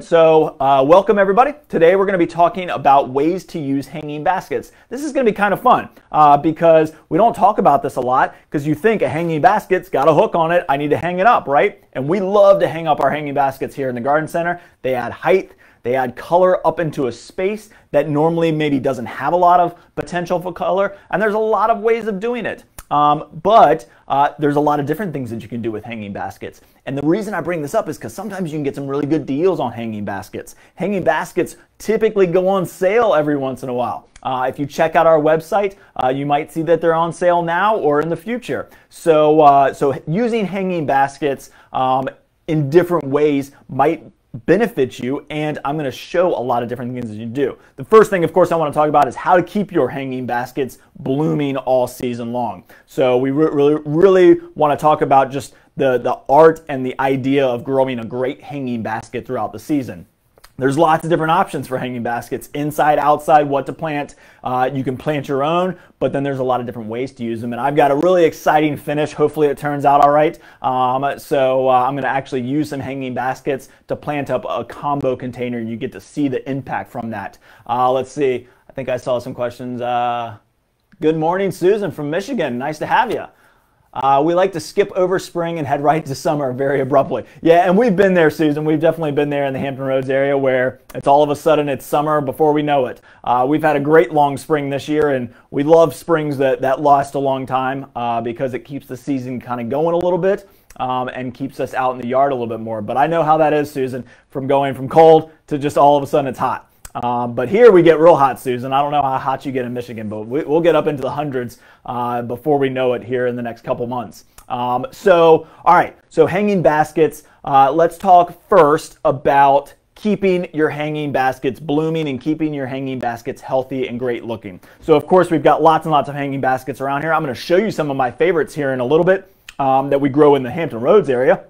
So, uh, welcome everybody. Today we're going to be talking about ways to use hanging baskets. This is going to be kind of fun uh, because we don't talk about this a lot because you think a hanging basket's got a hook on it, I need to hang it up, right? And we love to hang up our hanging baskets here in the garden center. They add height, they add color up into a space that normally maybe doesn't have a lot of potential for color, and there's a lot of ways of doing it. Um, but uh, there's a lot of different things that you can do with hanging baskets. And the reason I bring this up is because sometimes you can get some really good deals on hanging baskets. Hanging baskets typically go on sale every once in a while. Uh, if you check out our website, uh, you might see that they're on sale now or in the future. So, uh, so using hanging baskets um, in different ways might benefits you and I'm going to show a lot of different things that you do. The first thing of course I want to talk about is how to keep your hanging baskets blooming all season long. So we re really really want to talk about just the the art and the idea of growing a great hanging basket throughout the season. There's lots of different options for hanging baskets, inside, outside, what to plant. Uh, you can plant your own, but then there's a lot of different ways to use them. And I've got a really exciting finish. Hopefully it turns out all right. Um, so uh, I'm gonna actually use some hanging baskets to plant up a combo container. and You get to see the impact from that. Uh, let's see, I think I saw some questions. Uh, good morning, Susan from Michigan. Nice to have you. Uh, we like to skip over spring and head right to summer very abruptly. Yeah, and we've been there, Susan. We've definitely been there in the Hampton Roads area where it's all of a sudden it's summer before we know it. Uh, we've had a great long spring this year, and we love springs that, that last a long time uh, because it keeps the season kind of going a little bit. Um, and keeps us out in the yard a little bit more. But I know how that is, Susan, from going from cold to just all of a sudden it's hot. Um, but here we get real hot, Susan. I don't know how hot you get in Michigan, but we, will get up into the hundreds uh, before we know it here in the next couple months. Um, so, all right, so hanging baskets. Uh, let's talk first about keeping your hanging baskets blooming and keeping your hanging baskets healthy and great looking. So, of course, we've got lots and lots of hanging baskets around here. I'm going to show you some of my favorites here in a little bit um, that we grow in the Hampton Roads area.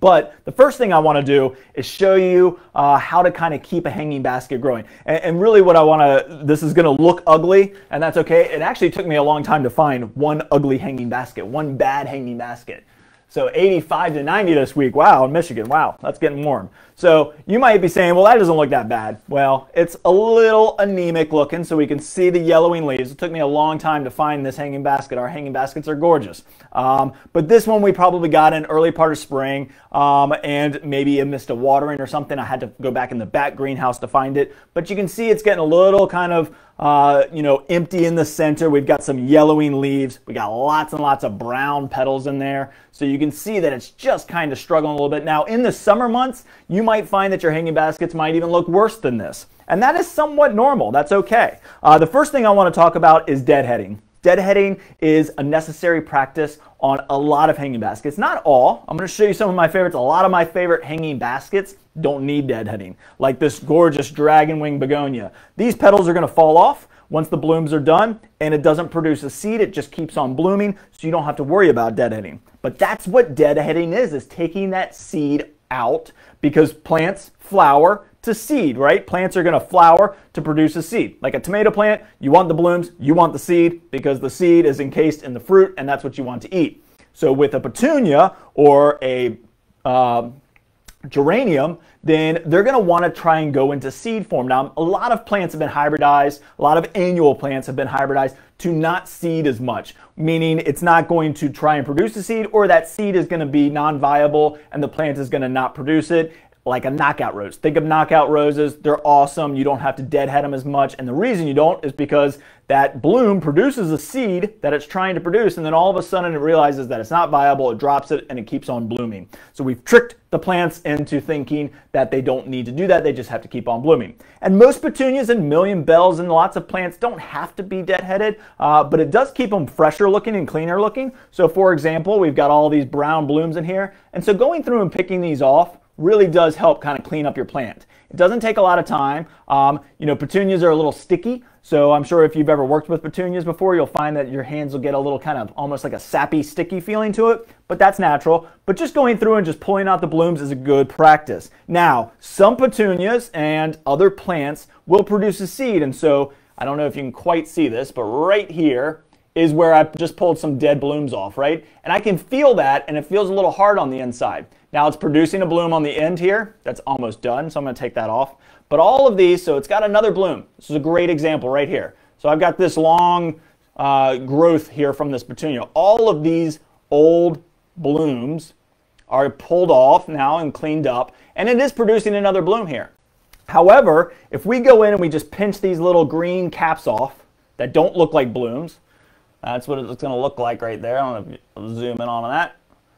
But the first thing I want to do is show you uh, how to kind of keep a hanging basket growing. And, and really what I want to, this is going to look ugly, and that's okay. It actually took me a long time to find one ugly hanging basket, one bad hanging basket. So 85 to 90 this week. Wow, in Michigan. Wow, that's getting warm. So you might be saying, well, that doesn't look that bad. Well, it's a little anemic looking, so we can see the yellowing leaves. It took me a long time to find this hanging basket. Our hanging baskets are gorgeous. Um, but this one we probably got in early part of spring, um, and maybe it missed a watering or something. I had to go back in the back greenhouse to find it. But you can see it's getting a little kind of uh, you know, empty in the center. We've got some yellowing leaves. We got lots and lots of brown petals in there. So you can see that it's just kind of struggling a little bit. Now in the summer months, you might find that your hanging baskets might even look worse than this. And that is somewhat normal. That's okay. Uh, the first thing I want to talk about is deadheading. Deadheading is a necessary practice on a lot of hanging baskets. Not all. I'm going to show you some of my favorites. A lot of my favorite hanging baskets don't need deadheading, like this gorgeous dragon wing begonia. These petals are going to fall off once the blooms are done and it doesn't produce a seed. It just keeps on blooming, so you don't have to worry about deadheading. But that's what deadheading is, is taking that seed out because plants flower to seed, right? Plants are going to flower to produce a seed. Like a tomato plant, you want the blooms, you want the seed because the seed is encased in the fruit and that's what you want to eat. So with a petunia or a uh, geranium, then they're going to want to try and go into seed form. Now, a lot of plants have been hybridized, a lot of annual plants have been hybridized to not seed as much, meaning it's not going to try and produce a seed or that seed is going to be non-viable and the plant is going to not produce it like a knockout rose. Think of knockout roses. They're awesome. You don't have to deadhead them as much. And the reason you don't is because that bloom produces a seed that it's trying to produce. And then all of a sudden it realizes that it's not viable. It drops it and it keeps on blooming. So we've tricked the plants into thinking that they don't need to do that. They just have to keep on blooming. And most petunias and million bells and lots of plants don't have to be deadheaded, uh, but it does keep them fresher looking and cleaner looking. So for example, we've got all these brown blooms in here. And so going through and picking these off really does help kind of clean up your plant. It doesn't take a lot of time. Um, you know, petunias are a little sticky, so I'm sure if you've ever worked with petunias before, you'll find that your hands will get a little kind of almost like a sappy, sticky feeling to it, but that's natural. But just going through and just pulling out the blooms is a good practice. Now, some petunias and other plants will produce a seed, and so I don't know if you can quite see this, but right here is where I just pulled some dead blooms off, right? And I can feel that and it feels a little hard on the inside. Now it's producing a bloom on the end here. That's almost done, so I'm gonna take that off. But all of these, so it's got another bloom. This is a great example right here. So I've got this long uh, growth here from this petunia. All of these old blooms are pulled off now and cleaned up, and it is producing another bloom here. However, if we go in and we just pinch these little green caps off that don't look like blooms, that's what it's going to look like right there. I'm going to zoom in on that.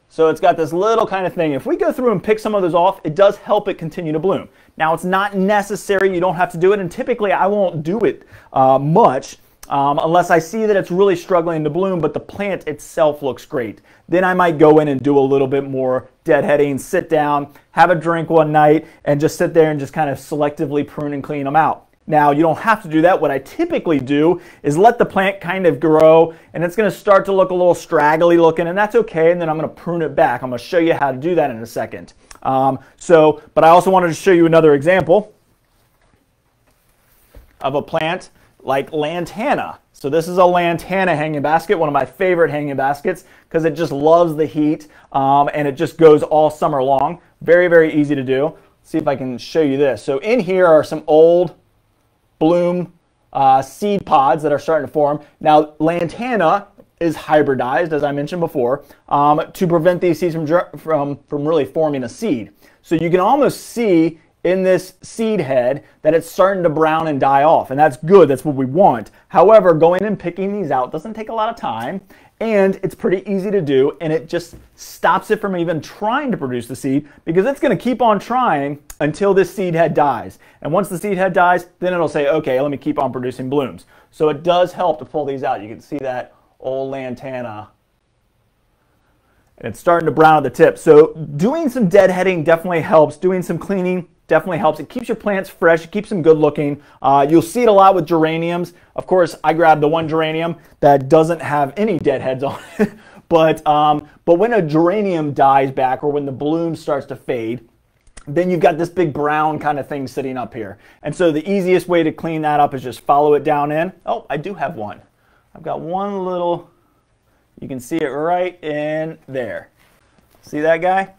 So it's got this little kind of thing. If we go through and pick some of those off, it does help it continue to bloom. Now, it's not necessary. You don't have to do it. And typically, I won't do it uh, much um, unless I see that it's really struggling to bloom, but the plant itself looks great. Then I might go in and do a little bit more deadheading, sit down, have a drink one night, and just sit there and just kind of selectively prune and clean them out. Now, you don't have to do that. What I typically do is let the plant kind of grow and it's going to start to look a little straggly looking and that's okay. And then I'm going to prune it back. I'm going to show you how to do that in a second. Um, so, but I also wanted to show you another example of a plant like lantana. So this is a lantana hanging basket, one of my favorite hanging baskets because it just loves the heat um, and it just goes all summer long. Very, very easy to do. Let's see if I can show you this. So in here are some old bloom uh, seed pods that are starting to form. Now, lantana is hybridized, as I mentioned before, um, to prevent these seeds from, from, from really forming a seed. So you can almost see in this seed head that it's starting to brown and die off, and that's good. That's what we want. However, going and picking these out doesn't take a lot of time, and it's pretty easy to do and it just stops it from even trying to produce the seed because it's going to keep on trying until this seed head dies. And once the seed head dies then it'll say okay let me keep on producing blooms. So it does help to pull these out. You can see that old lantana. And it's starting to brown at the tip. So doing some deadheading definitely helps. Doing some cleaning definitely helps. It keeps your plants fresh, it keeps them good looking. Uh, you'll see it a lot with geraniums. Of course, I grabbed the one geranium that doesn't have any deadheads on it. but, um, but when a geranium dies back or when the bloom starts to fade, then you've got this big brown kind of thing sitting up here. And so the easiest way to clean that up is just follow it down in. Oh, I do have one. I've got one little, you can see it right in there. See that guy?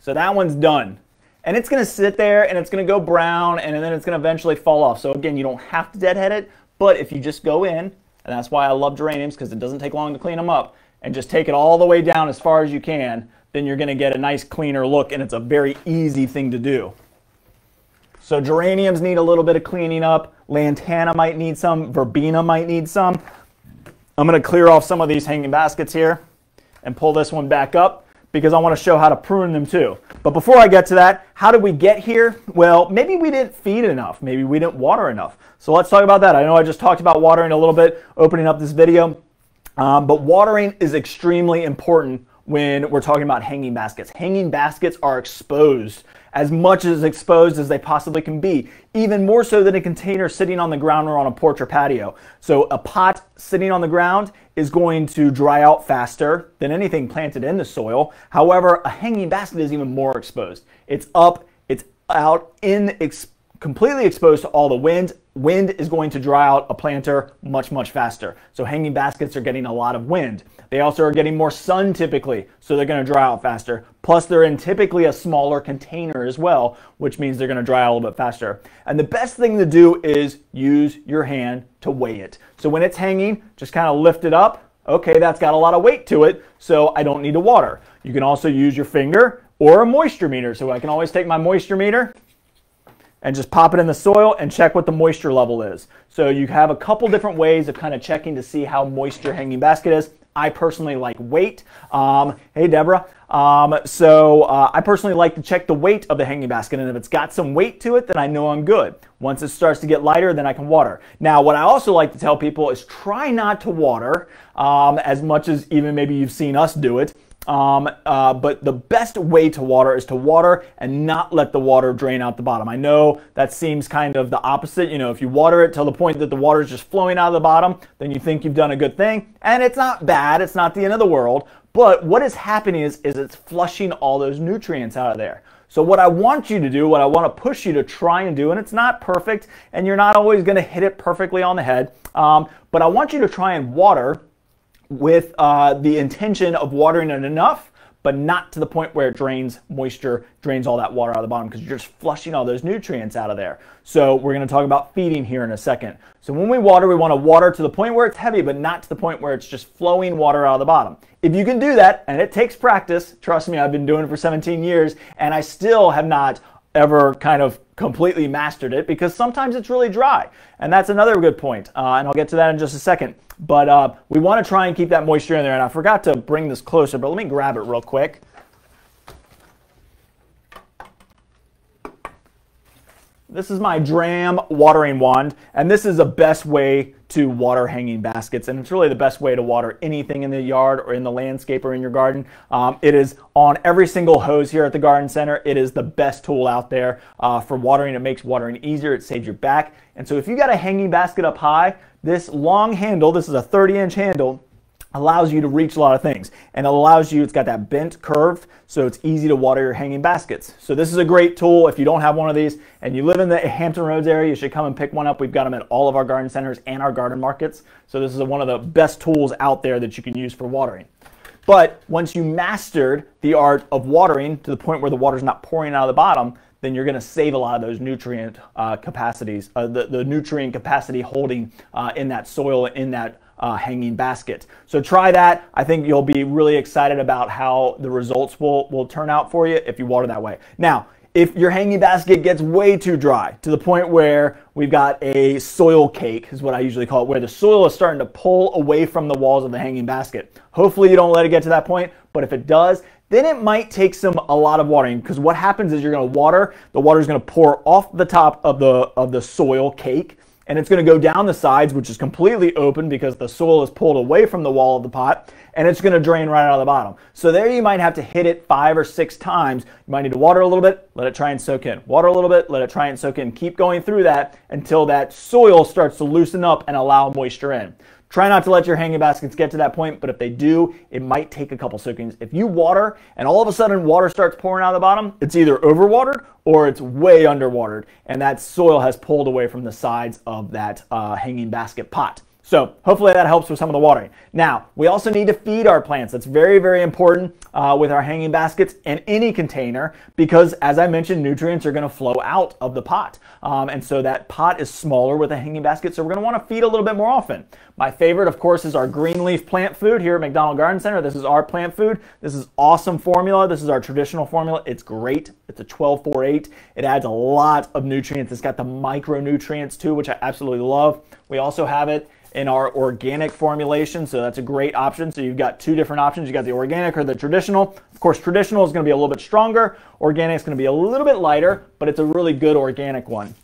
So that one's done and it's going to sit there and it's going to go brown and then it's going to eventually fall off. So again, you don't have to deadhead it, but if you just go in, and that's why I love geraniums because it doesn't take long to clean them up, and just take it all the way down as far as you can, then you're going to get a nice cleaner look and it's a very easy thing to do. So geraniums need a little bit of cleaning up. Lantana might need some. Verbena might need some. I'm going to clear off some of these hanging baskets here and pull this one back up because I want to show how to prune them too. But before I get to that, how did we get here? Well, maybe we didn't feed enough. Maybe we didn't water enough. So let's talk about that. I know I just talked about watering a little bit opening up this video, um, but watering is extremely important when we're talking about hanging baskets. Hanging baskets are exposed as much as exposed as they possibly can be, even more so than a container sitting on the ground or on a porch or patio. So a pot sitting on the ground is going to dry out faster than anything planted in the soil. However, a hanging basket is even more exposed. It's up, it's out in ex completely exposed to all the wind. Wind is going to dry out a planter much, much faster. So hanging baskets are getting a lot of wind. They also are getting more sun typically, so they're going to dry out faster. Plus, they're in typically a smaller container as well, which means they're going to dry out a little bit faster. And the best thing to do is use your hand to weigh it. So when it's hanging, just kind of lift it up. Okay, that's got a lot of weight to it, so I don't need to water. You can also use your finger or a moisture meter. So I can always take my moisture meter, and just pop it in the soil and check what the moisture level is. So you have a couple different ways of kind of checking to see how moist your hanging basket is. I personally like weight. Um, hey, Deborah. Um, so uh, I personally like to check the weight of the hanging basket, and if it's got some weight to it, then I know I'm good. Once it starts to get lighter, then I can water. Now, what I also like to tell people is try not to water um, as much as even maybe you've seen us do it. Um, uh, but the best way to water is to water and not let the water drain out the bottom. I know that seems kind of the opposite. You know, if you water it till the point that the water is just flowing out of the bottom, then you think you've done a good thing. And it's not bad. It's not the end of the world. But what is happening is, is it's flushing all those nutrients out of there. So what I want you to do, what I want to push you to try and do, and it's not perfect, and you're not always going to hit it perfectly on the head, um, but I want you to try and water with uh, the intention of watering it enough but not to the point where it drains moisture, drains all that water out of the bottom because you're just flushing all those nutrients out of there. So we're going to talk about feeding here in a second. So when we water, we want to water to the point where it's heavy, but not to the point where it's just flowing water out of the bottom. If you can do that, and it takes practice, trust me, I've been doing it for 17 years, and I still have not ever kind of completely mastered it because sometimes it's really dry. And that's another good point. Uh, and I'll get to that in just a second. But uh, we want to try and keep that moisture in there. And I forgot to bring this closer, but let me grab it real quick. This is my Dramm watering wand, and this is the best way to water hanging baskets, and it's really the best way to water anything in the yard or in the landscape or in your garden. Um, it is on every single hose here at the garden center. It is the best tool out there uh, for watering. It makes watering easier. It saves your back. And so if you got a hanging basket up high, this long handle, this is a 30 inch handle, allows you to reach a lot of things. And it allows you it's got that bent curve so it's easy to water your hanging baskets. So this is a great tool if you don't have one of these and you live in the hampton roads area you should come and pick one up. We've got them at all of our garden centers and our garden markets. So this is one of the best tools out there that you can use for watering. But once you mastered the art of watering to the point where the water's not pouring out of the bottom then you're going to save a lot of those nutrient uh, capacities, uh, the, the nutrient capacity holding uh, in that soil, in that uh, hanging basket. So try that. I think you'll be really excited about how the results will, will turn out for you if you water that way. Now, if your hanging basket gets way too dry to the point where we've got a soil cake is what I usually call it, where the soil is starting to pull away from the walls of the hanging basket. Hopefully you don't let it get to that point, but if it does, then it might take some a lot of watering because what happens is you're going to water, the water is going to pour off the top of the of the soil cake and it's going to go down the sides, which is completely open because the soil is pulled away from the wall of the pot, and it's going to drain right out of the bottom. So there you might have to hit it five or six times. You might need to water a little bit, let it try and soak in. Water a little bit, let it try and soak in. Keep going through that until that soil starts to loosen up and allow moisture in. Try not to let your hanging baskets get to that point, but if they do, it might take a couple soakings. If you water and all of a sudden water starts pouring out of the bottom, it's either overwatered or it's way underwatered, and that soil has pulled away from the sides of that uh, hanging basket pot. So hopefully that helps with some of the watering. Now, we also need to feed our plants. That's very, very important uh, with our hanging baskets and any container because, as I mentioned, nutrients are going to flow out of the pot. Um, and so that pot is smaller with a hanging basket, so we're going to want to feed a little bit more often. My favorite, of course, is our green leaf plant food here at McDonald Garden Center. This is our plant food. This is awesome formula. This is our traditional formula. It's great. It's a 12-4-8. It adds a lot of nutrients. It's got the micronutrients too, which I absolutely love. We also have it in our organic formulation. So that's a great option. So you've got two different options. You've got the organic or the traditional. Of course, traditional is going to be a little bit stronger. Organic is going to be a little bit lighter, but it's a really good organic one.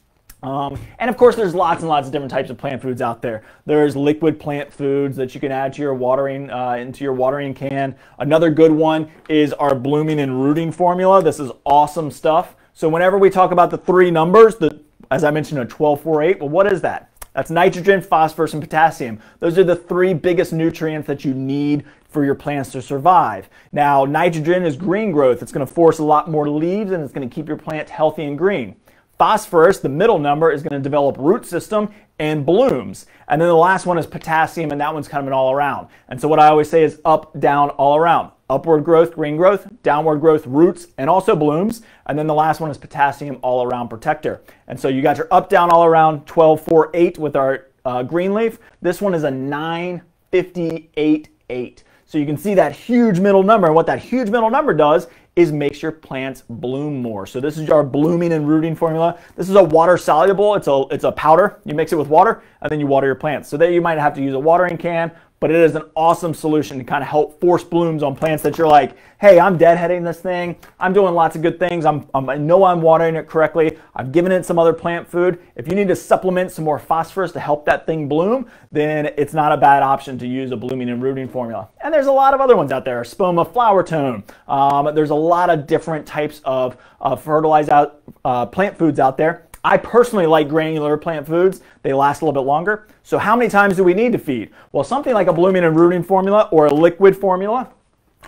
Um, and of course, there's lots and lots of different types of plant foods out there. There's liquid plant foods that you can add to your watering uh, into your watering can. Another good one is our blooming and rooting formula. This is awesome stuff. So whenever we talk about the three numbers, the as I mentioned, a 1248, well, what is that? That's nitrogen, phosphorus, and potassium. Those are the three biggest nutrients that you need for your plants to survive. Now, nitrogen is green growth. It's going to force a lot more leaves and it's going to keep your plant healthy and green. Phosphorus, the middle number, is going to develop root system and blooms. And then the last one is potassium, and that one's kind of an all around. And so what I always say is up, down, all around upward growth, green growth, downward growth, roots, and also blooms. And then the last one is potassium all around protector. And so you got your up, down, all around 12, 4, 8 with our uh, green leaf. This one is a 9, 58, 8. So you can see that huge middle number. And what that huge middle number does is makes your plants bloom more. So this is our blooming and rooting formula. This is a water soluble. It's a, it's a powder. You mix it with water and then you water your plants. So there you might have to use a watering can but it is an awesome solution to kind of help force blooms on plants that you're like, hey, I'm deadheading this thing. I'm doing lots of good things. I'm, I'm, i know I'm watering it correctly. I've given it some other plant food. If you need to supplement some more phosphorus to help that thing bloom, then it's not a bad option to use a blooming and rooting formula. And there's a lot of other ones out there. Espoma flower tone. Um, there's a lot of different types of uh, fertilized out, uh, plant foods out there. I personally like granular plant foods. They last a little bit longer. So how many times do we need to feed? Well, something like a blooming and rooting formula or a liquid formula,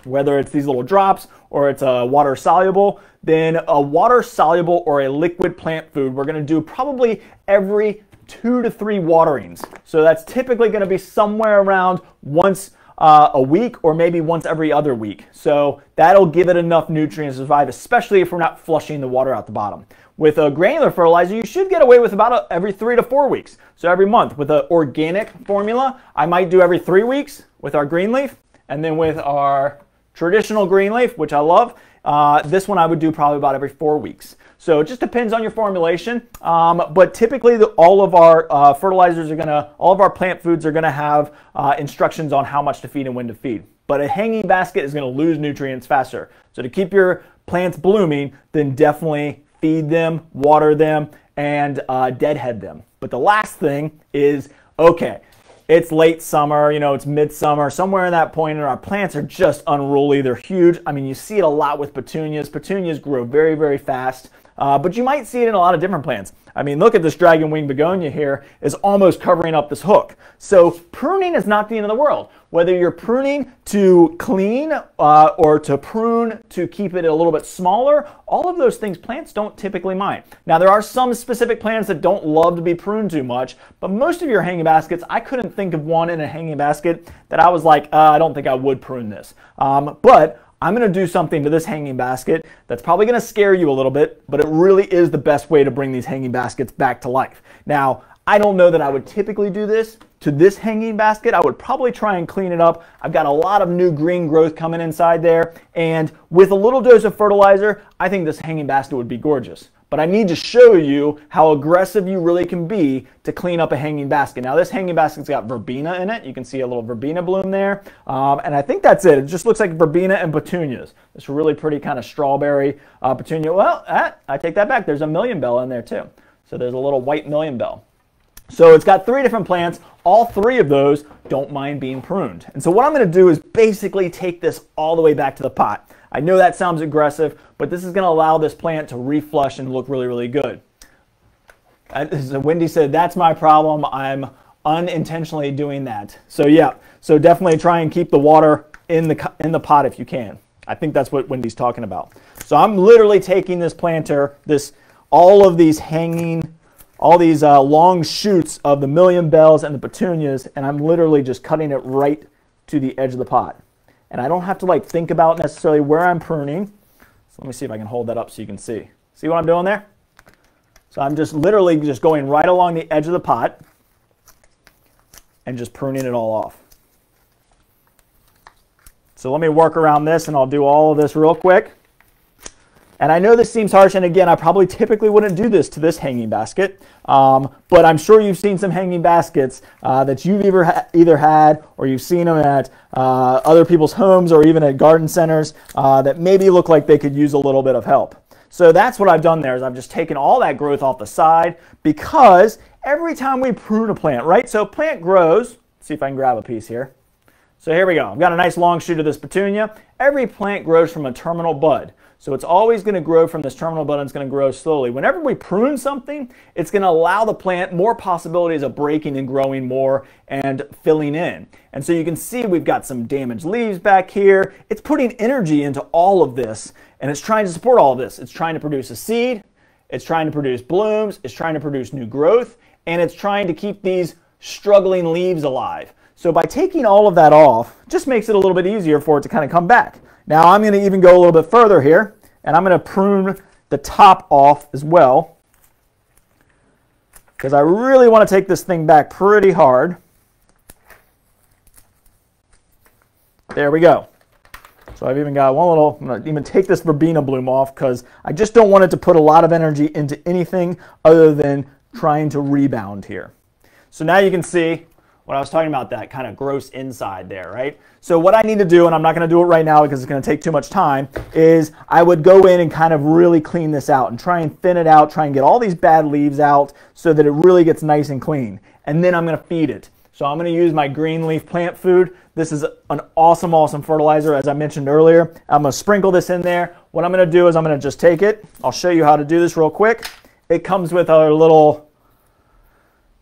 whether it's these little drops or it's a water soluble, then a water soluble or a liquid plant food, we're gonna do probably every two to three waterings. So that's typically gonna be somewhere around once uh, a week or maybe once every other week. So that'll give it enough nutrients to survive, especially if we're not flushing the water out the bottom. With a granular fertilizer, you should get away with about a, every three to four weeks. So every month. With an organic formula, I might do every three weeks with our green leaf. And then with our traditional green leaf, which I love, uh, this one I would do probably about every four weeks. So it just depends on your formulation. Um, but typically, the, all of our uh, fertilizers are gonna, all of our plant foods are gonna have uh, instructions on how much to feed and when to feed. But a hanging basket is gonna lose nutrients faster. So to keep your plants blooming, then definitely feed them, water them, and uh, deadhead them. But the last thing is okay, it's late summer, you know, it's midsummer, somewhere in that point, and our plants are just unruly. They're huge. I mean, you see it a lot with petunias. Petunias grow very, very fast. Uh, but you might see it in a lot of different plants. I mean, look at this dragon wing begonia here is almost covering up this hook. So pruning is not the end of the world. Whether you're pruning to clean uh, or to prune to keep it a little bit smaller, all of those things plants don't typically mind. Now there are some specific plants that don't love to be pruned too much, but most of your hanging baskets, I couldn't think of one in a hanging basket that I was like, uh, I don't think I would prune this. Um, but I'm going to do something to this hanging basket that's probably going to scare you a little bit, but it really is the best way to bring these hanging baskets back to life. Now, I don't know that I would typically do this to this hanging basket. I would probably try and clean it up. I've got a lot of new green growth coming inside there, and with a little dose of fertilizer, I think this hanging basket would be gorgeous but I need to show you how aggressive you really can be to clean up a hanging basket. Now this hanging basket's got verbena in it. You can see a little verbena bloom there. Um, and I think that's it. It just looks like verbena and petunias. This really pretty kind of strawberry uh, petunia. Well, ah, I take that back. There's a million bell in there too. So there's a little white million bell. So it's got three different plants. All three of those don't mind being pruned. And so what I'm going to do is basically take this all the way back to the pot. I know that sounds aggressive, but this is going to allow this plant to reflush and look really, really good. As Wendy said, that's my problem. I'm unintentionally doing that. So yeah, so definitely try and keep the water in the, in the pot if you can. I think that's what Wendy's talking about. So I'm literally taking this planter, this all of these hanging, all these uh, long shoots of the million bells and the petunias, and I'm literally just cutting it right to the edge of the pot and I don't have to like think about necessarily where I'm pruning. So let me see if I can hold that up so you can see. See what I'm doing there? So I'm just literally just going right along the edge of the pot and just pruning it all off. So let me work around this and I'll do all of this real quick. And I know this seems harsh, and again, I probably typically wouldn't do this to this hanging basket, um, but I'm sure you've seen some hanging baskets uh, that you've either, ha either had or you've seen them at uh, other people's homes or even at garden centers uh, that maybe look like they could use a little bit of help. So that's what I've done there is I've just taken all that growth off the side because every time we prune a plant, right? So plant grows, Let's see if I can grab a piece here. So here we go. I've got a nice long shoot of this petunia. Every plant grows from a terminal bud. So it's always going to grow from this terminal bud and it's going to grow slowly. Whenever we prune something, it's going to allow the plant more possibilities of breaking and growing more and filling in. And so you can see we've got some damaged leaves back here. It's putting energy into all of this and it's trying to support all of this. It's trying to produce a seed, it's trying to produce blooms, it's trying to produce new growth, and it's trying to keep these struggling leaves alive. So by taking all of that off, just makes it a little bit easier for it to kind of come back. Now I'm going to even go a little bit further here, and I'm going to prune the top off as well, because I really want to take this thing back pretty hard. There we go. So I've even got one little, I'm going to even take this verbena bloom off because I just don't want it to put a lot of energy into anything other than trying to rebound here. So now you can see what I was talking about, that kind of gross inside there, right? So what I need to do, and I'm not going to do it right now because it's going to take too much time, is I would go in and kind of really clean this out and try and thin it out, try and get all these bad leaves out so that it really gets nice and clean. And then I'm going to feed it. So I'm going to use my green leaf plant food. This is an awesome, awesome fertilizer, as I mentioned earlier. I'm going to sprinkle this in there. What I'm going to do is I'm going to just take it. I'll show you how to do this real quick. It comes with a little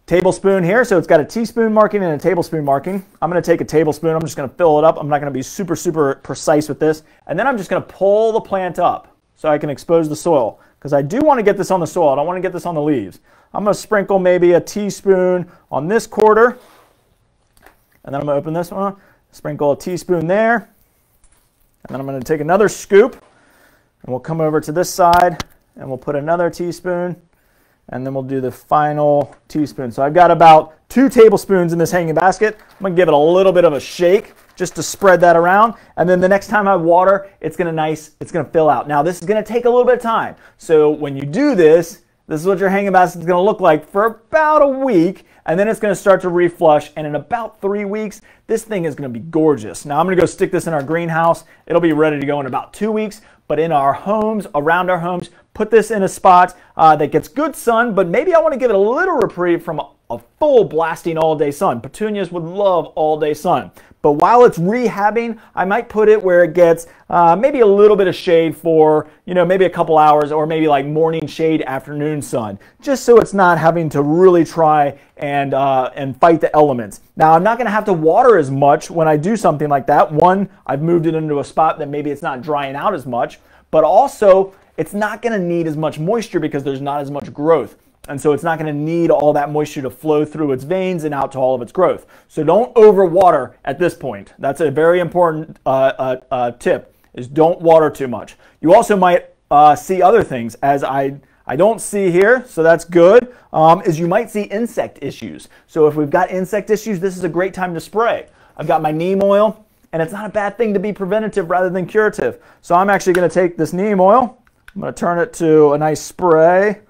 tablespoon here. So it's got a teaspoon marking and a tablespoon marking. I'm going to take a tablespoon. I'm just going to fill it up. I'm not going to be super, super precise with this. And then I'm just going to pull the plant up so I can expose the soil because I do want to get this on the soil. I don't want to get this on the leaves. I'm going to sprinkle maybe a teaspoon on this quarter. And then I'm going to open this one. Sprinkle a teaspoon there. And then I'm going to take another scoop and we'll come over to this side and we'll put another teaspoon and then we'll do the final teaspoon. So I've got about two tablespoons in this hanging basket. I'm gonna give it a little bit of a shake just to spread that around. And then the next time I water, it's gonna nice, it's gonna fill out. Now this is gonna take a little bit of time. So when you do this, this is what your hanging basket is gonna look like for about a week and then it's gonna start to reflush and in about three weeks, this thing is gonna be gorgeous. Now I'm gonna go stick this in our greenhouse. It'll be ready to go in about two weeks, but in our homes, around our homes, put this in a spot uh, that gets good sun, but maybe I want to give it a little reprieve from a, full blasting all day sun. Petunias would love all day sun. But while it's rehabbing, I might put it where it gets uh, maybe a little bit of shade for, you know, maybe a couple hours or maybe like morning shade, afternoon sun, just so it's not having to really try and, uh, and fight the elements. Now, I'm not going to have to water as much when I do something like that. One, I've moved it into a spot that maybe it's not drying out as much, but also it's not going to need as much moisture because there's not as much growth. And so it's not going to need all that moisture to flow through its veins and out to all of its growth. So don't overwater at this point. That's a very important uh, uh, uh, tip is don't water too much. You also might uh, see other things as I, I don't see here, so that's good, um, is you might see insect issues. So if we've got insect issues, this is a great time to spray. I've got my neem oil, and it's not a bad thing to be preventative rather than curative. So I'm actually going to take this neem oil, I'm going to turn it to a nice spray.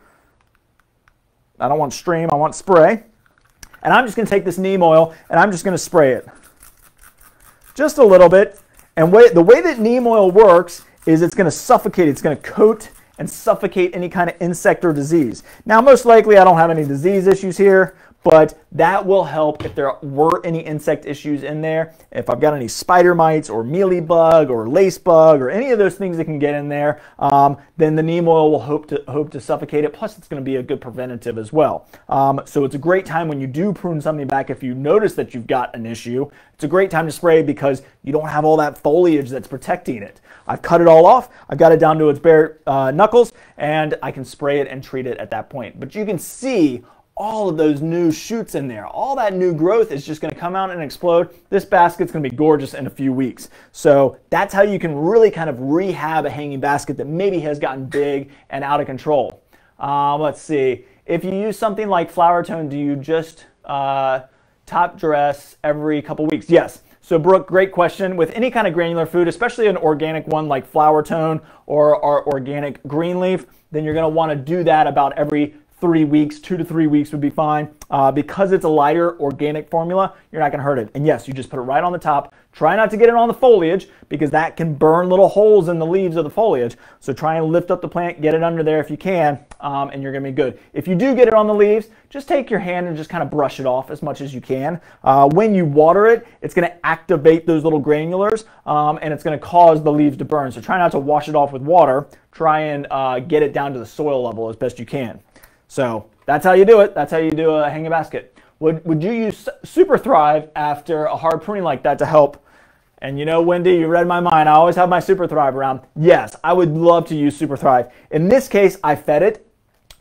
I don't want stream, I want spray. And I'm just going to take this neem oil and I'm just going to spray it. Just a little bit. And way, the way that neem oil works is it's going to suffocate, it's going to coat and suffocate any kind of insect or disease. Now, most likely I don't have any disease issues here, but that will help if there were any insect issues in there. If I've got any spider mites or mealy bug or lace bug or any of those things that can get in there, um, then the neem oil will hope to hope to suffocate it. Plus, it's going to be a good preventative as well. Um, so it's a great time when you do prune something back. If you notice that you've got an issue, it's a great time to spray because you don't have all that foliage that's protecting it. I've cut it all off. I've got it down to its bare uh, knuckles, and I can spray it and treat it at that point. But you can see all of those new shoots in there. All that new growth is just going to come out and explode. This basket's going to be gorgeous in a few weeks. So that's how you can really kind of rehab a hanging basket that maybe has gotten big and out of control. Um, let's see. If you use something like flower tone, do you just uh, top dress every couple weeks? Yes. So Brooke, great question. With any kind of granular food, especially an organic one like flower tone or our organic green leaf, then you're going to want to do that about every three weeks, two to three weeks would be fine. Uh, because it's a lighter organic formula, you're not gonna hurt it. And yes, you just put it right on the top. Try not to get it on the foliage because that can burn little holes in the leaves of the foliage. So try and lift up the plant, get it under there if you can, um, and you're gonna be good. If you do get it on the leaves, just take your hand and just kind of brush it off as much as you can. Uh, when you water it, it's gonna activate those little granulars um, and it's gonna cause the leaves to burn. So try not to wash it off with water. Try and uh, get it down to the soil level as best you can. So that's how you do it. That's how you do a hanging basket. Would, would you use Super Thrive after a hard pruning like that to help? And you know, Wendy, you read my mind. I always have my Super Thrive around. Yes, I would love to use Super Thrive. In this case, I fed it.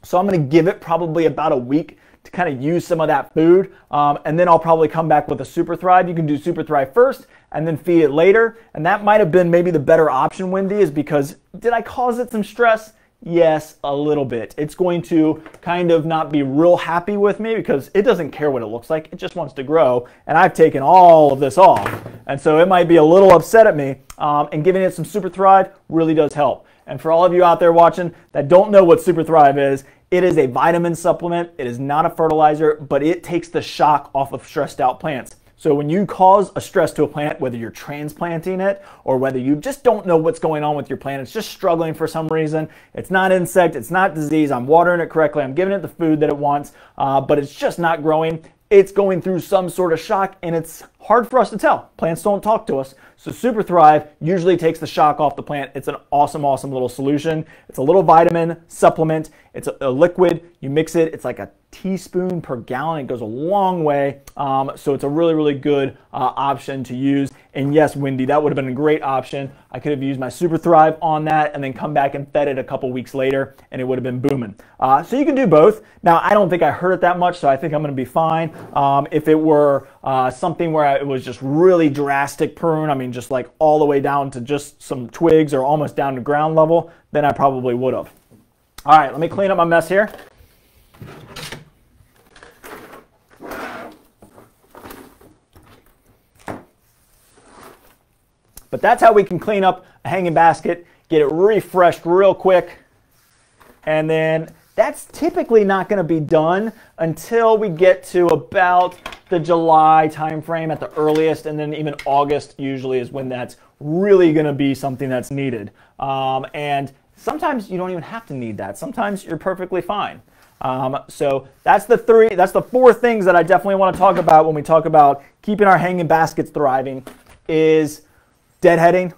So I'm going to give it probably about a week to kind of use some of that food. Um, and then I'll probably come back with a Super Thrive. You can do Super Thrive first and then feed it later. And that might have been maybe the better option, Wendy, is because did I cause it some stress? Yes, a little bit. It's going to kind of not be real happy with me because it doesn't care what it looks like. It just wants to grow. And I've taken all of this off. And so it might be a little upset at me. Um, and giving it some Super Thrive really does help. And for all of you out there watching that don't know what Super Thrive is, it is a vitamin supplement. It is not a fertilizer, but it takes the shock off of stressed out plants. So when you cause a stress to a plant, whether you're transplanting it or whether you just don't know what's going on with your plant, it's just struggling for some reason. It's not insect, it's not disease. I'm watering it correctly. I'm giving it the food that it wants, uh, but it's just not growing. It's going through some sort of shock and it's hard for us to tell. Plants don't talk to us. So Super Thrive usually takes the shock off the plant. It's an awesome, awesome little solution. It's a little vitamin supplement. It's a, a liquid. You mix it. It's like a teaspoon per gallon. It goes a long way. Um, so it's a really, really good uh, option to use. And yes, Wendy, that would have been a great option. I could have used my Super Thrive on that and then come back and fed it a couple weeks later and it would have been booming. Uh, so you can do both. Now, I don't think I hurt it that much, so I think I'm going to be fine. Um, if it were uh, something where where it was just really drastic prune, I mean, just like all the way down to just some twigs or almost down to ground level, then I probably would have. All right, let me clean up my mess here. But that's how we can clean up a hanging basket, get it refreshed real quick. And then that's typically not going to be done until we get to about the July timeframe at the earliest, and then even August usually is when that's really going to be something that's needed. Um, and sometimes you don't even have to need that. Sometimes you're perfectly fine. Um, so that's the three, that's the four things that I definitely want to talk about when we talk about keeping our hanging baskets thriving is deadheading,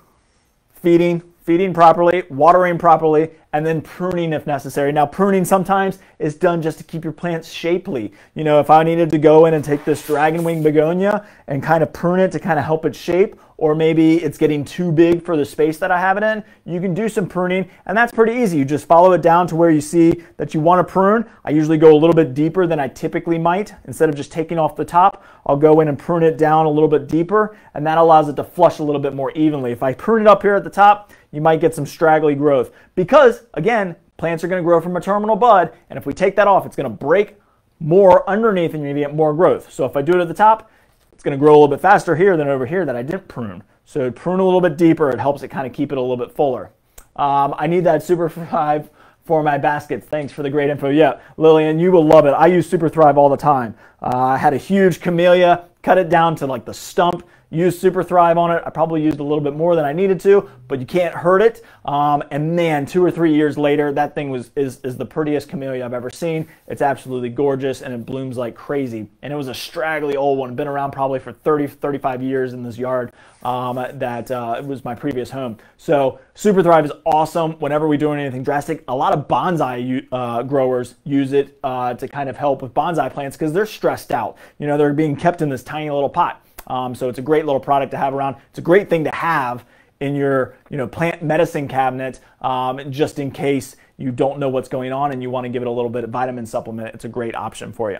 feeding, feeding properly, watering properly, and then pruning if necessary. Now, pruning sometimes is done just to keep your plants shapely. You know, if I needed to go in and take this dragon wing begonia and kind of prune it to kind of help it shape, or maybe it's getting too big for the space that I have it in, you can do some pruning, and that's pretty easy. You just follow it down to where you see that you want to prune. I usually go a little bit deeper than I typically might. Instead of just taking off the top, I'll go in and prune it down a little bit deeper, and that allows it to flush a little bit more evenly. If I prune it up here at the top, you might get some straggly growth because, again, plants are going to grow from a terminal bud, and if we take that off, it's going to break more underneath and you're going to get more growth. So if I do it at the top, it's going to grow a little bit faster here than over here that I didn't prune. So prune a little bit deeper, it helps it kind of keep it a little bit fuller. Um, I need that Super Thrive for my baskets. Thanks for the great info. Yeah, Lillian, you will love it. I use Super Thrive all the time. Uh, I had a huge camellia, cut it down to like the stump, used Super Thrive on it. I probably used a little bit more than I needed to, but you can't hurt it. Um, and man, two or three years later, that thing was is, is the prettiest camellia I've ever seen. It's absolutely gorgeous and it blooms like crazy. And it was a straggly old one, been around probably for 30, 35 years in this yard um, that uh, was my previous home. So Super Thrive is awesome whenever we're doing anything drastic. A lot of bonsai uh, growers use it uh, to kind of help with bonsai plants because they're stressed out. You know, they're being kept in this tiny little pot. Um, so it's a great little product to have around. It's a great thing to have in your you know plant medicine cabinet um, just in case you don't know what's going on and you want to give it a little bit of vitamin supplement. It's a great option for you.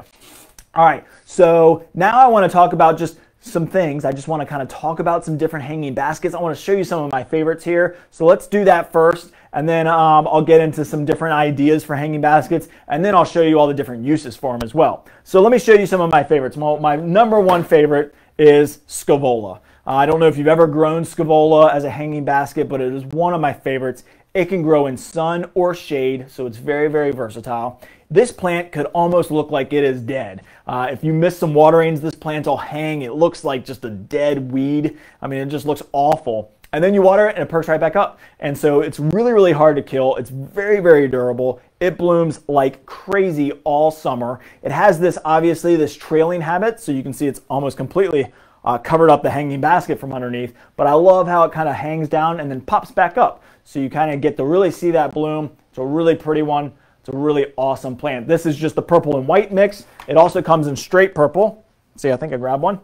All right, so now I want to talk about just some things. I just want to kind of talk about some different hanging baskets. I want to show you some of my favorites here. So let's do that first, and then um, I'll get into some different ideas for hanging baskets, and then I'll show you all the different uses for them as well. So let me show you some of my favorites. my number one favorite is Scaevola. Uh, I don't know if you've ever grown Scaevola as a hanging basket, but it is one of my favorites. It can grow in sun or shade, so it's very, very versatile. This plant could almost look like it is dead. Uh, if you miss some waterings, this plant will hang. It looks like just a dead weed. I mean, it just looks awful. And then you water it and it perks right back up. And so it's really, really hard to kill. It's very, very durable. It blooms like crazy all summer. It has this, obviously, this trailing habit. So you can see it's almost completely uh, covered up the hanging basket from underneath. But I love how it kind of hangs down and then pops back up. So you kind of get to really see that bloom. It's a really pretty one. It's a really awesome plant. This is just the purple and white mix. It also comes in straight purple. See, I think I grabbed one.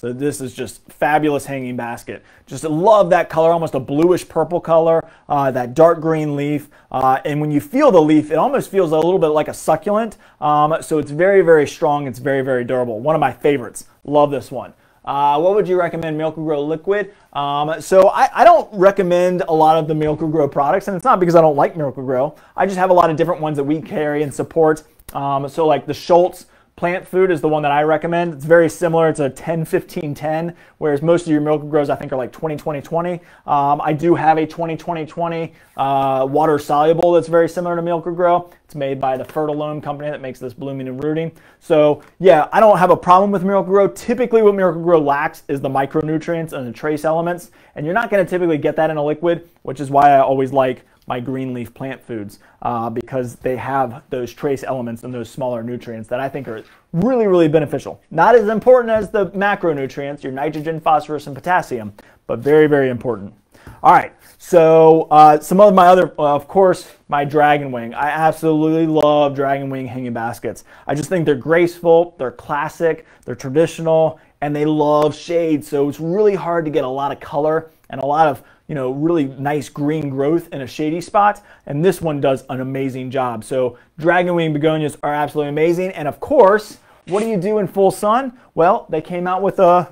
So this is just fabulous hanging basket. Just love that color, almost a bluish purple color, uh, that dark green leaf. Uh, and when you feel the leaf, it almost feels a little bit like a succulent. Um, so it's very, very strong. It's very, very durable. One of my favorites. Love this one. Uh, what would you recommend Miracle-Gro Liquid? Um, so I, I, don't recommend a lot of the Miracle-Gro products, and it's not because I don't like Miracle-Gro. I just have a lot of different ones that we carry and support. Um, so like the Schultz Plant Food is the one that I recommend. It's very similar. It's a 10 15 10, whereas most of your Miracle-Gros I think are like 20 20 20. Um, I do have a 20 20 20 uh, water soluble that's very similar to Miracle-Gro. It's made by the Fertilome company that makes this blooming and rooting. So yeah, I don't have a problem with Miracle-Gro. Typically, what Miracle-Gro lacks is the micronutrients and the trace elements, and you're not going to typically get that in a liquid, which is why I always like my green leaf plant foods uh, because they have those trace elements and those smaller nutrients that I think are really, really beneficial. Not as important as the macronutrients, your nitrogen, phosphorus, and potassium, but very, very important. All right, so uh, some of my other, uh, of course, my dragon wing. I absolutely love dragon wing hanging baskets. I just think they're graceful, they're classic, they're traditional, and they love shade. So it's really hard to get a lot of color and a lot of you know, really nice green growth in a shady spot. And this one does an amazing job. So dragon wing begonias are absolutely amazing. And of course, What do you do in full sun? Well, they came out with a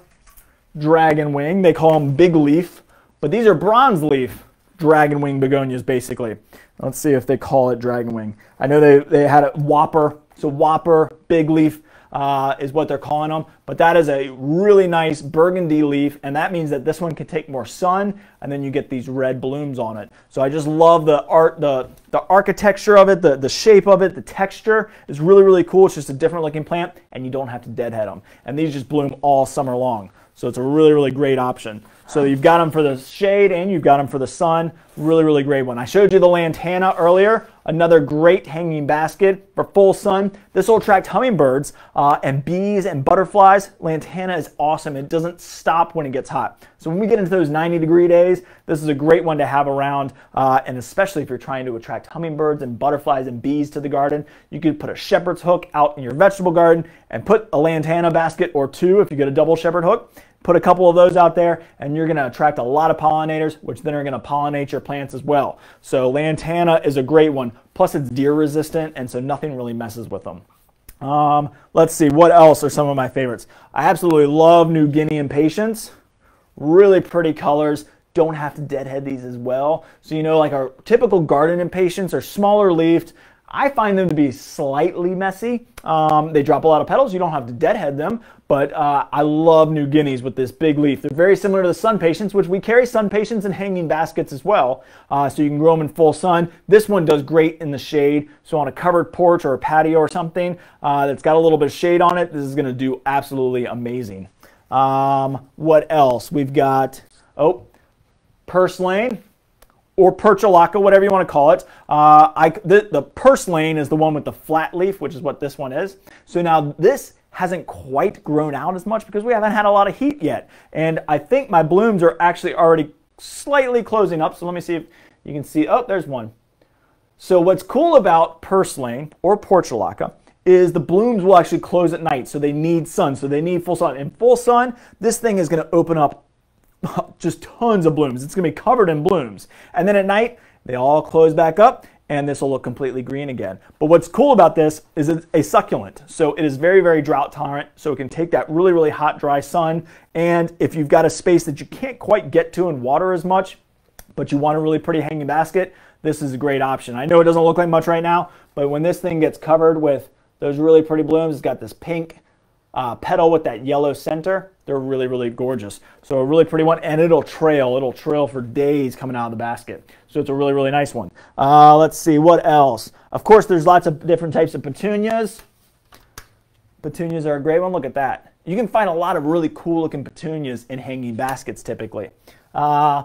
dragon wing. They call them big leaf, but these are bronze leaf dragon wing begonias basically. Let's see if they call it dragon wing. I know they, they had a whopper, so whopper, big leaf, uh, is what they're calling them. But that is a really nice burgundy leaf, and that means that this one can take more sun, and then you get these red blooms on it. So I just love the art, the, the architecture of it, the, the shape of it, the texture is really, really cool. It's just a different looking plant, and you don't have to deadhead them. And these just bloom all summer long. So it's a really, really great option. So you've got them for the shade and you've got them for the sun. Really, really great one. I showed you the lantana earlier. Another great hanging basket for full sun. This will attract hummingbirds uh, and bees and butterflies. Lantana is awesome. It doesn't stop when it gets hot. So when we get into those 90 degree days, this is a great one to have around. Uh, and especially if you're trying to attract hummingbirds and butterflies and bees to the garden, you could put a shepherd's hook out in your vegetable garden and put a lantana basket or two if you get a double shepherd hook Put a couple of those out there and you're going to attract a lot of pollinators, which then are going to pollinate your plants as well. So lantana is a great one. Plus it's deer resistant and so nothing really messes with them. Um, let's see, what else are some of my favorites? I absolutely love New Guinea impatiens. Really pretty colors. Don't have to deadhead these as well. So you know like our typical garden impatiens are smaller leafed, I find them to be slightly messy. Um, they drop a lot of petals. You don't have to deadhead them, but uh, I love New Guineas with this big leaf. They're very similar to the SunPatiens, which we carry SunPatiens in hanging baskets as well. Uh, so you can grow them in full sun. This one does great in the shade. So on a covered porch or a patio or something uh, that's got a little bit of shade on it, this is going to do absolutely amazing. Um, what else? We've got, oh, purslane or portulaca, whatever you want to call it. Uh, I, the, the purslane is the one with the flat leaf, which is what this one is. So now this hasn't quite grown out as much because we haven't had a lot of heat yet. And I think my blooms are actually already slightly closing up. So let me see if you can see. Oh, there's one. So what's cool about purslane or portulaca is the blooms will actually close at night. So they need sun. So they need full sun. In full sun, this thing is going to open up just tons of blooms. It's going to be covered in blooms. And then at night, they all close back up and this will look completely green again. But what's cool about this is it's a succulent. So it is very, very drought tolerant. So it can take that really, really hot, dry sun. And if you've got a space that you can't quite get to and water as much, but you want a really pretty hanging basket, this is a great option. I know it doesn't look like much right now, but when this thing gets covered with those really pretty blooms, it's got this pink uh, petal with that yellow center. They're really, really gorgeous. So a really pretty one, and it'll trail. It'll trail for days coming out of the basket. So it's a really, really nice one. Uh, let's see, what else? Of course, there's lots of different types of petunias. Petunias are a great one. Look at that. You can find a lot of really cool looking petunias in hanging baskets typically. Uh,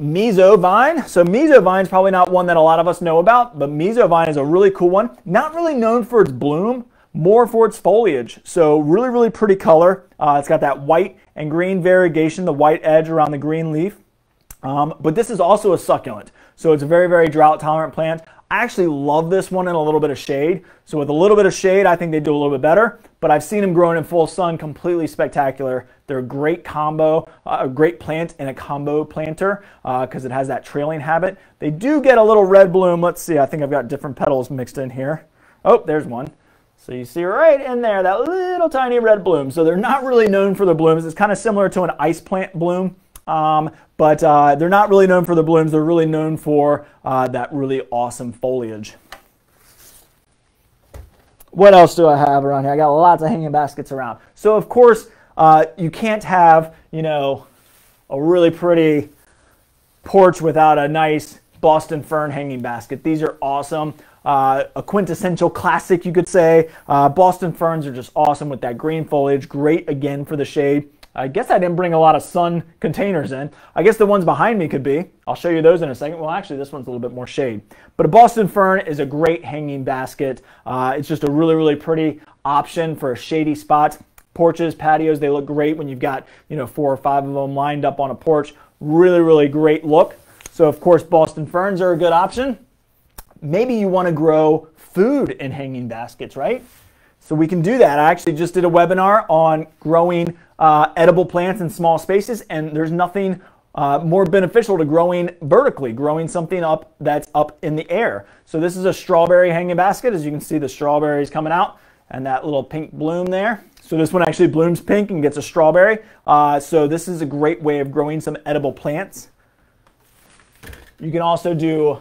Mesovine. So Mesovine is probably not one that a lot of us know about, but Mesovine is a really cool one. Not really known for its bloom, more for its foliage. So really, really pretty color. Uh, it's got that white and green variegation, the white edge around the green leaf. Um, but this is also a succulent. So it's a very, very drought tolerant plant. I actually love this one in a little bit of shade. So with a little bit of shade, I think they do a little bit better. But I've seen them growing in full sun, completely spectacular. They're a great combo, uh, a great plant in a combo planter because uh, it has that trailing habit. They do get a little red bloom. Let's see, I think I've got different petals mixed in here. Oh, there's one. So you see right in there that little tiny red bloom. So they're not really known for the blooms. It's kind of similar to an ice plant bloom, um, but uh, they're not really known for the blooms. They're really known for uh, that really awesome foliage. What else do I have around here? I got lots of hanging baskets around. So of course, uh, you can't have, you know, a really pretty porch without a nice Boston fern hanging basket. These are awesome uh, a quintessential classic, you could say. Uh, Boston ferns are just awesome with that green foliage. Great again for the shade. I guess I didn't bring a lot of sun containers in. I guess the ones behind me could be. I'll show you those in a second. Well, actually, this one's a little bit more shade. But a Boston fern is a great hanging basket. Uh, it's just a really, really pretty option for a shady spot. Porches, patios, they look great when you've got, you know, four or five of them lined up on a porch. Really, really great look. So, of course, Boston ferns are a good option maybe you want to grow food in hanging baskets, right? So we can do that. I actually just did a webinar on growing uh, edible plants in small spaces, and there's nothing uh, more beneficial to growing vertically, growing something up that's up in the air. So this is a strawberry hanging basket. As you can see, the strawberries coming out. and that little pink bloom there. So this one actually blooms pink and gets a strawberry. Uh, so this is a great way of growing some edible plants. You can also do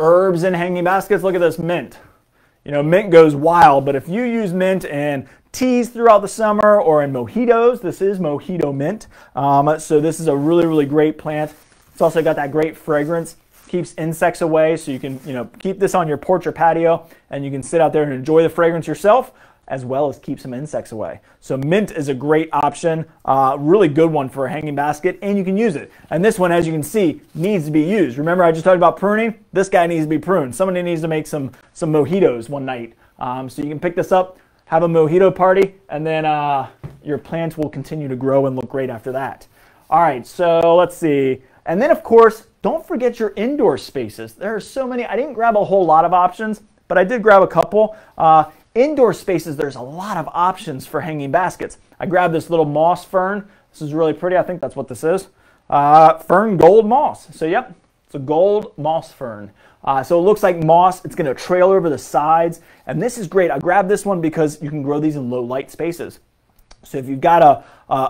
herbs in hanging baskets. Look at this mint. You know, mint goes wild, but if you use mint in teas throughout the summer or in mojitos, this is mojito mint. Um, so this is a really, really great plant. It's also got that great fragrance keeps insects away so you can you know keep this on your porch or patio and you can sit out there and enjoy the fragrance yourself as well as keep some insects away. So mint is a great option, uh, really good one for a hanging basket, and you can use it. And this one, as you can see, needs to be used. Remember I just talked about pruning? This guy needs to be pruned. Somebody needs to make some, some mojitos one night. Um, so you can pick this up, have a mojito party, and then uh, your plants will continue to grow and look great after that. All right, so let's see. And then of course, don't forget your indoor spaces. There are so many, I didn't grab a whole lot of options, but I did grab a couple. Uh, Indoor spaces, there's a lot of options for hanging baskets. I grabbed this little moss fern. This is really pretty. I think that's what this is. Uh, fern gold moss. So yep, it's a gold moss fern. Uh, so it looks like moss. It's going to trail over the sides. And this is great. I grabbed this one because you can grow these in low light spaces. So if you've got a,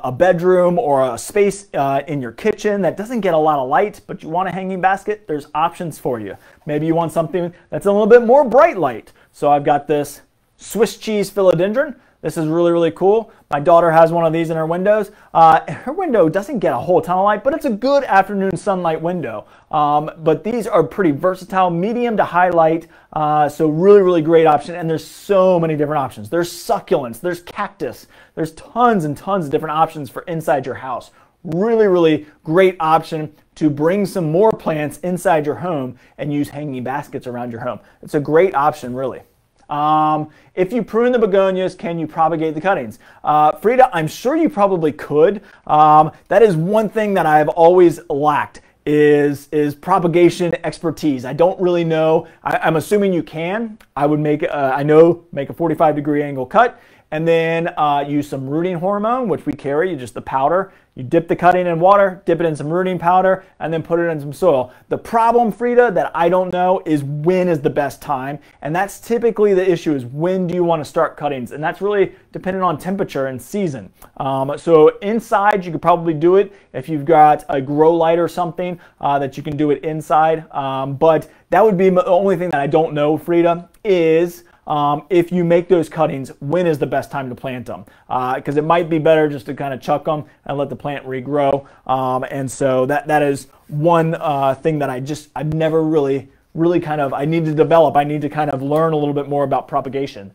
a bedroom or a space uh, in your kitchen that doesn't get a lot of light, but you want a hanging basket, there's options for you. Maybe you want something that's a little bit more bright light. So I've got this Swiss cheese philodendron. This is really, really cool. My daughter has one of these in her windows. Uh, her window doesn't get a whole ton of light, but it's a good afternoon sunlight window. Um, but these are pretty versatile, medium to high light. Uh, so really, really great option. And there's so many different options. There's succulents, there's cactus, there's tons and tons of different options for inside your house. Really, really great option to bring some more plants inside your home and use hanging baskets around your home. It's a great option, really. Um, if you prune the begonias, can you propagate the cuttings? Uh, Frida, I'm sure you probably could. Um, that is one thing that I've always lacked is is propagation expertise. I don't really know. I, am assuming you can. I would make uh, I know make a 45 degree angle cut and then uh, use some rooting hormone, which we carry, just the powder. You dip the cutting in water, dip it in some rooting powder, and then put it in some soil. The problem, Frida, that I don't know is when is the best time. And that's typically the issue is when do you want to start cuttings? And that's really dependent on temperature and season. Um, so inside, you could probably do it if you've got a grow light or something uh, that you can do it inside. Um, but that would be the only thing that I don't know, Frida, is um, if you make those cuttings, when is the best time to plant them? Because uh, it might be better just to kind of chuck them and let the plant regrow. Um, and so that that is one uh, thing that I just I've never really really kind of I need to develop. I need to kind of learn a little bit more about propagation.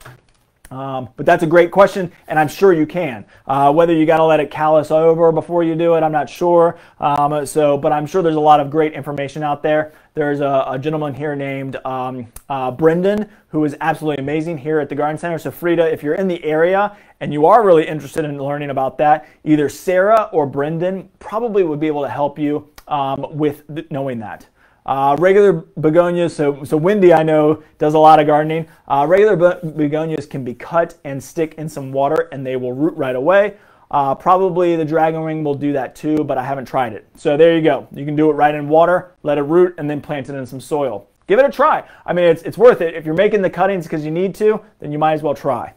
Um, but that's a great question, and I'm sure you can. Uh, whether you got to let it callus over before you do it, I'm not sure. Um, so, but I'm sure there's a lot of great information out there. There's a, a gentleman here named um, uh, Brendan who is absolutely amazing here at the Garden Center. So, Frida, if you're in the area and you are really interested in learning about that, either Sarah or Brendan probably would be able to help you um, with knowing that. Uh, regular begonias, so, so Wendy I know does a lot of gardening. Uh, regular begonias can be cut and stick in some water and they will root right away. Uh, probably the dragon wing will do that too, but I haven't tried it. So there you go. You can do it right in water, let it root, and then plant it in some soil. Give it a try. I mean, it's, it's worth it. If you're making the cuttings because you need to, then you might as well try.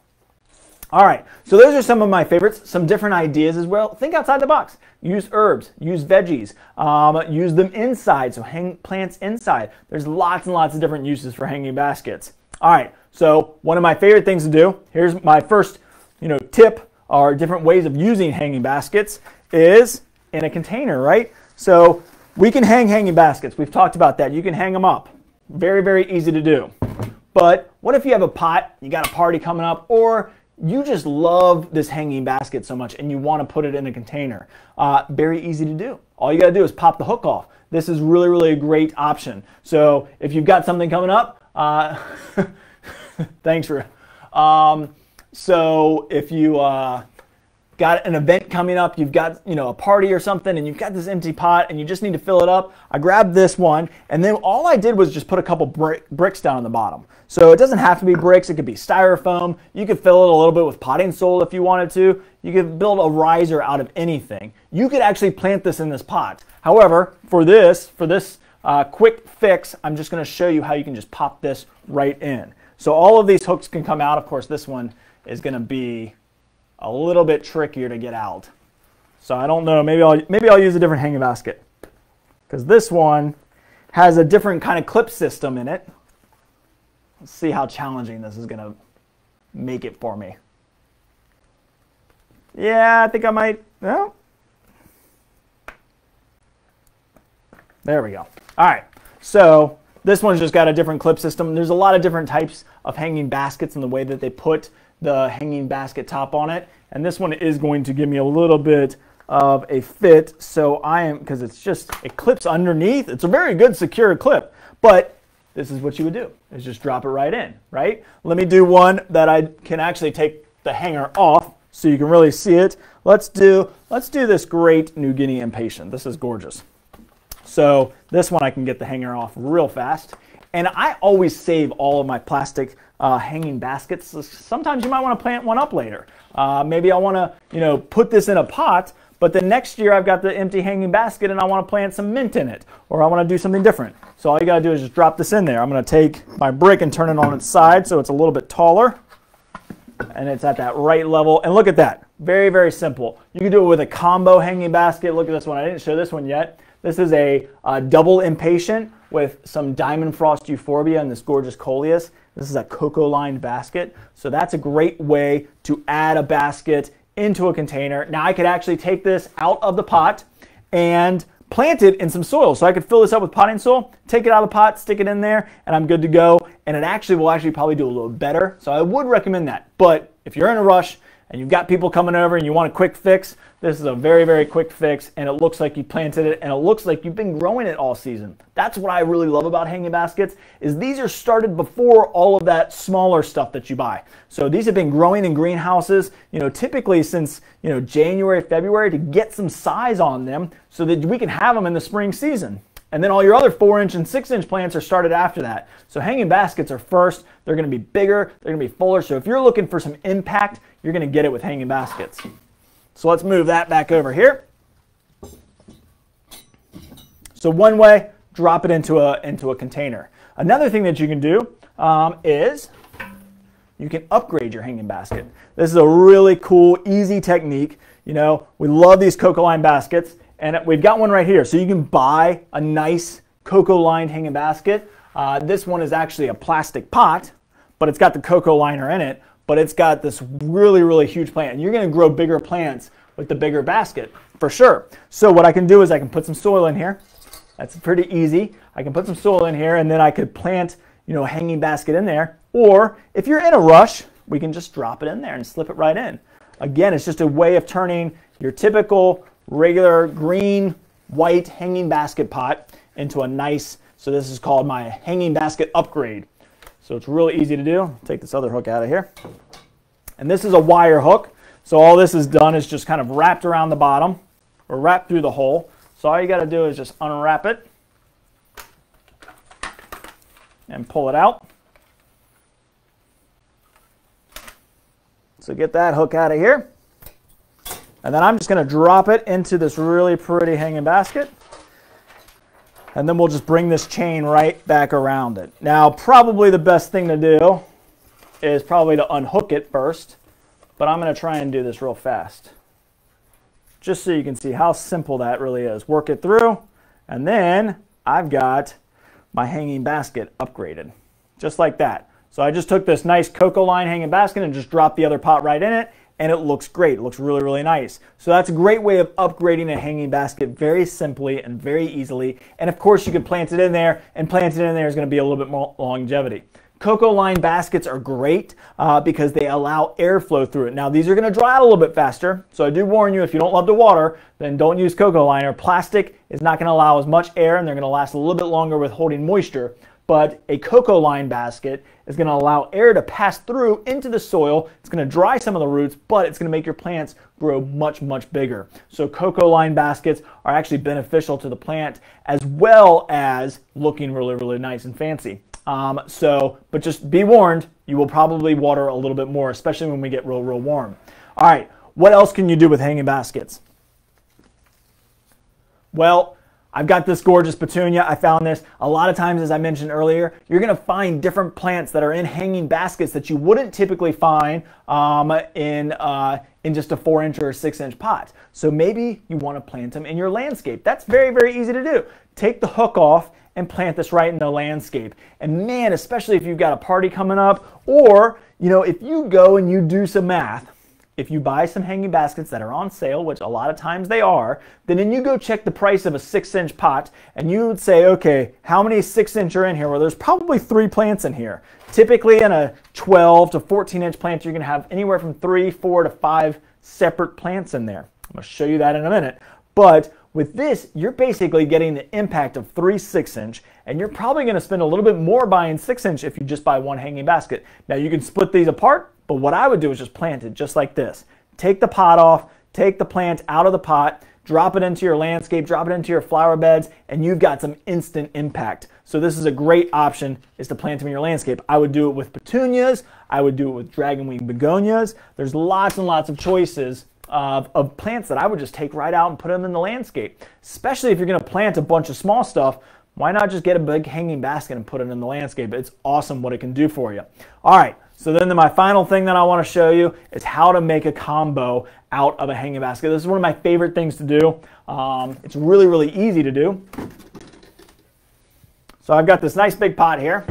All right, so those are some of my favorites, some different ideas as well. Think outside the box. Use herbs, use veggies, um, use them inside, so hang plants inside. There's lots and lots of different uses for hanging baskets. All right, so one of my favorite things to do, here's my first you know, tip or different ways of using hanging baskets is in a container, right? So we can hang hanging baskets. We've talked about that. You can hang them up. Very, very easy to do. But what if you have a pot, you got a party coming up, or you just love this hanging basket so much and you want to put it in a container. Uh, very easy to do. All you got to do is pop the hook off. This is really, really a great option. So if you've got something coming up, uh, thanks for. Um, so if you uh, got an event coming up, you've got you know a party or something, and you've got this empty pot, and you just need to fill it up. I grabbed this one, and then all I did was just put a couple brick, bricks down on the bottom. So it doesn't have to be bricks; it could be styrofoam. You could fill it a little bit with potting soil if you wanted to. You could build a riser out of anything. You could actually plant this in this pot. However, for this, for this uh, quick fix, I'm just going to show you how you can just pop this right in. So all of these hooks can come out. Of course, this one is going to be a little bit trickier to get out. So I don't know. Maybe I'll maybe I'll use a different hanging basket because this one has a different kind of clip system in it. Let's see how challenging this is going to make it for me. Yeah, I think I might. Well, there we go. All right. So this one's just got a different clip system. There's a lot of different types of hanging baskets and the way that they put the hanging basket top on it. And this one is going to give me a little bit of a fit. So I am, because it's just, it clips underneath. It's a very good secure clip, but this is what you would do, is just drop it right in, right? Let me do one that I can actually take the hanger off so you can really see it. Let's do, let's do this great New Guinea impatient. This is gorgeous. So this one I can get the hanger off real fast. And I always save all of my plastic uh, hanging baskets. Sometimes you might want to plant one up later. Uh, maybe I want to, you know, put this in a pot, but the next year I've got the empty hanging basket and I want to plant some mint in it, or I want to do something different. So all you got to do is just drop this in there. I'm going to take my brick and turn it on its side so it's a little bit taller, and it's at that right level. And look at that. Very, very simple. You can do it with a combo hanging basket. Look at this one. I didn't show this one yet. This is a, a double impatient with some diamond frost euphorbia and this gorgeous coleus. This is a cocoa lined basket. So that's a great way to add a basket into a container. Now I could actually take this out of the pot and plant it in some soil. So I could fill this up with potting soil, take it out of the pot, stick it in there, and I'm good to go. And it actually will actually probably do a little better. So I would recommend that. But if you're in a rush, and you've got people coming over and you want a quick fix, this is a very, very quick fix and it looks like you planted it and it looks like you've been growing it all season. That's what I really love about hanging baskets is these are started before all of that smaller stuff that you buy. So these have been growing in greenhouses, you know, typically since, you know, January, February to get some size on them so that we can have them in the spring season. And then all your other four inch and six inch plants are started after that. So hanging baskets are first. They're going to be bigger. They're to be fuller. So if you're looking for some impact, you're going to get it with hanging baskets. So let's move that back over here. So one way, drop it into a, into a container. Another thing that you can do um, is you can upgrade your hanging basket. This is a really cool, easy technique. You know, we love these cocoa line baskets. And we've got one right here. So you can buy a nice cocoa lined hanging basket. Uh, this one is actually a plastic pot, but it's got the cocoa liner in it, but it's got this really, really huge plant. And you're gonna grow bigger plants with the bigger basket for sure. So what I can do is I can put some soil in here. That's pretty easy. I can put some soil in here and then I could plant, you know, a hanging basket in there. Or if you're in a rush, we can just drop it in there and slip it right in. Again, it's just a way of turning your typical regular green, white hanging basket pot into a nice, so this is called my hanging basket upgrade. So it's really easy to do. Take this other hook out of here. And this is a wire hook. So all this is done is just kind of wrapped around the bottom or wrapped through the hole. So all you got to do is just unwrap it and pull it out. So get that hook out of here. And then I'm just going to drop it into this really pretty hanging basket. And then we'll just bring this chain right back around it. Now, probably the best thing to do is probably to unhook it first. But I'm going to try and do this real fast. Just so you can see how simple that really is. Work it through. And then I've got my hanging basket upgraded. Just like that. So I just took this nice cocoa line hanging basket and just dropped the other pot right in it and it looks great. It looks really, really nice. So that's a great way of upgrading a hanging basket very simply and very easily. And of course you can plant it in there and plant it in there is gonna be a little bit more longevity. Cocoa line baskets are great uh, because they allow airflow through it. Now these are going to dry out a little bit faster, so I do warn you if you don't love the water, then don't use cocoa liner. Plastic is not going to allow as much air and they're going to last a little bit longer with holding moisture but a cocoa line basket is going to allow air to pass through into the soil. It's going to dry some of the roots, but it's going to make your plants grow much, much bigger. So cocoa line baskets are actually beneficial to the plant as well as looking really, really nice and fancy. Um, so, but just be warned, you will probably water a little bit more, especially when we get real, real warm. All right, what else can you do with hanging baskets? Well, I've got this gorgeous petunia. I found this. A lot of times, as I mentioned earlier, you're going to find different plants that are in hanging baskets that you wouldn't typically find um, in, uh, in just a four inch or a six inch pot. So maybe you want to plant them in your landscape. That's very, very easy to do. Take the hook off and plant this right in the landscape. And man, especially if you've got a party coming up, or, you know, if you go and you do some math, if you buy some hanging baskets that are on sale, which a lot of times they are, then you go check the price of a six inch pot and you would say, okay, how many six inch are in here? Well, there's probably three plants in here. Typically in a 12 to 14 inch plant, you're gonna have anywhere from three, four to five separate plants in there. I'm gonna show you that in a minute. But with this, you're basically getting the impact of three six inch, and you're probably gonna spend a little bit more buying six inch if you just buy one hanging basket. Now you can split these apart, but what I would do is just plant it just like this. Take the pot off, take the plant out of the pot, drop it into your landscape, drop it into your flower beds, and you've got some instant impact. So this is a great option is to plant them in your landscape. I would do it with petunias. I would do it with dragonwing begonias. There's lots and lots of choices of, of plants that I would just take right out and put them in the landscape. Especially if you're gonna plant a bunch of small stuff, why not just get a big hanging basket and put it in the landscape? It's awesome what it can do for you. All right, so then my final thing that I want to show you is how to make a combo out of a hanging basket. This is one of my favorite things to do. Um, it's really, really easy to do. So I've got this nice big pot here,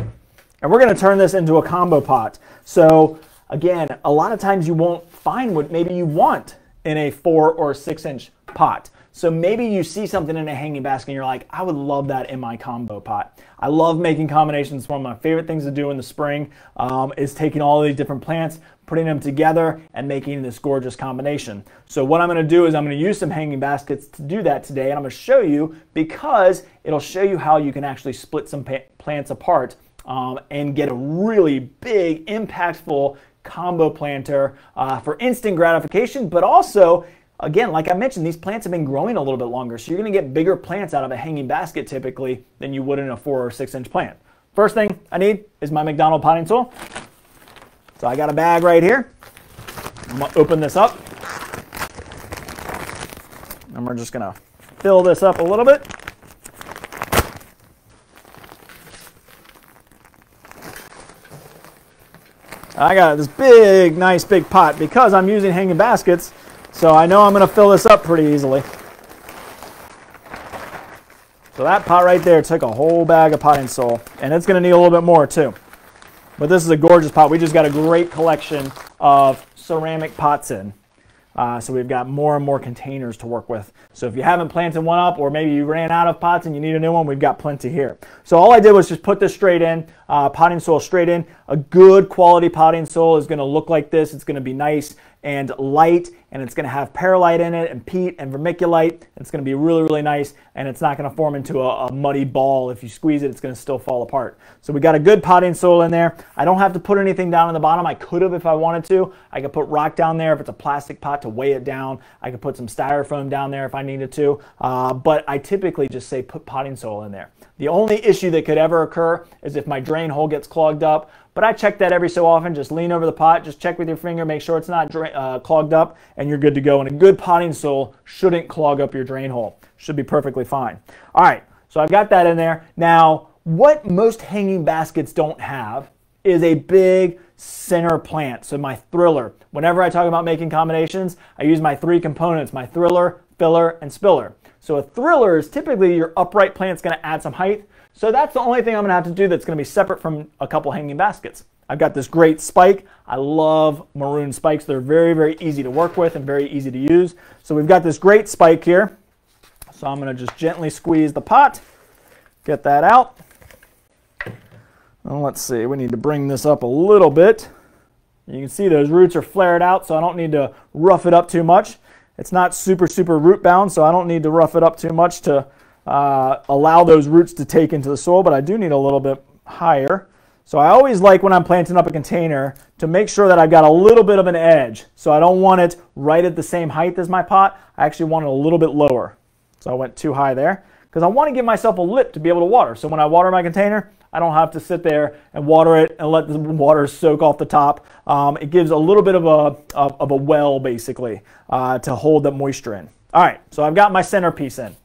and we're going to turn this into a combo pot. So again, a lot of times you won't find what maybe you want in a four or six inch pot. So maybe you see something in a hanging basket and you're like, I would love that in my combo pot. I love making combinations. One of my favorite things to do in the spring um, is taking all these different plants, putting them together and making this gorgeous combination. So what I'm gonna do is I'm gonna use some hanging baskets to do that today and I'm gonna show you because it'll show you how you can actually split some plants apart um, and get a really big, impactful combo planter uh, for instant gratification, but also Again, like I mentioned, these plants have been growing a little bit longer, so you're going to get bigger plants out of a hanging basket typically than you would in a four or six inch plant. First thing I need is my McDonald potting tool. So I got a bag right here. I'm to open this up. And we're just going to fill this up a little bit. I got this big, nice big pot because I'm using hanging baskets. So I know I'm going to fill this up pretty easily. So that pot right there took a whole bag of potting soil, and it's going to need a little bit more too. But this is a gorgeous pot. We just got a great collection of ceramic pots in. Uh, so we've got more and more containers to work with. So if you haven't planted one up or maybe you ran out of pots and you need a new one, we've got plenty here. So all I did was just put this straight in, uh, potting soil straight in. A good quality potting soil is going to look like this. It's going to be nice and light and it's going to have perlite in it and peat and vermiculite. It's going to be really, really nice and it's not going to form into a, a, muddy ball. If you squeeze it, it's going to still fall apart. So we got a good potting soil in there. I don't have to put anything down in the bottom. I could have if I wanted to. I could put rock down there if it's a plastic pot to weigh it down. I could put some styrofoam down there if I needed to. Uh, but I typically just say put potting soil in there. The only issue that could ever occur is if my drain hole gets clogged up but I check that every so often. Just lean over the pot, just check with your finger, make sure it's not uh, clogged up, and you're good to go. And a good potting soil shouldn't clog up your drain hole. Should be perfectly fine. All right, so I've got that in there. Now, what most hanging baskets don't have is a big center plant. So my thriller. Whenever I talk about making combinations, I use my three components, my thriller, filler, and spiller. So a thriller is typically your upright plant's gonna add some height. So that's the only thing I'm gonna have to do that's gonna be separate from a couple hanging baskets. I've got this great spike. I love maroon spikes. They're very, very easy to work with and very easy to use. So we've got this great spike here. So I'm gonna just gently squeeze the pot, get that out. let's see, we need to bring this up a little bit. You can see those roots are flared out, so I don't need to rough it up too much. It's not super, super root bound, so I don't need to rough it up too much to uh, allow those roots to take into the soil, but I do need a little bit higher. So I always like when I'm planting up a container to make sure that I've got a little bit of an edge. So I don't want it right at the same height as my pot. I actually want it a little bit lower. So I went too high there because I want to give myself a lip to be able to water. So when I water my container, I don't have to sit there and water it and let the water soak off the top. Um, it gives a little bit of a, of, of a well basically uh, to hold the moisture in. All right, so I've got my centerpiece in.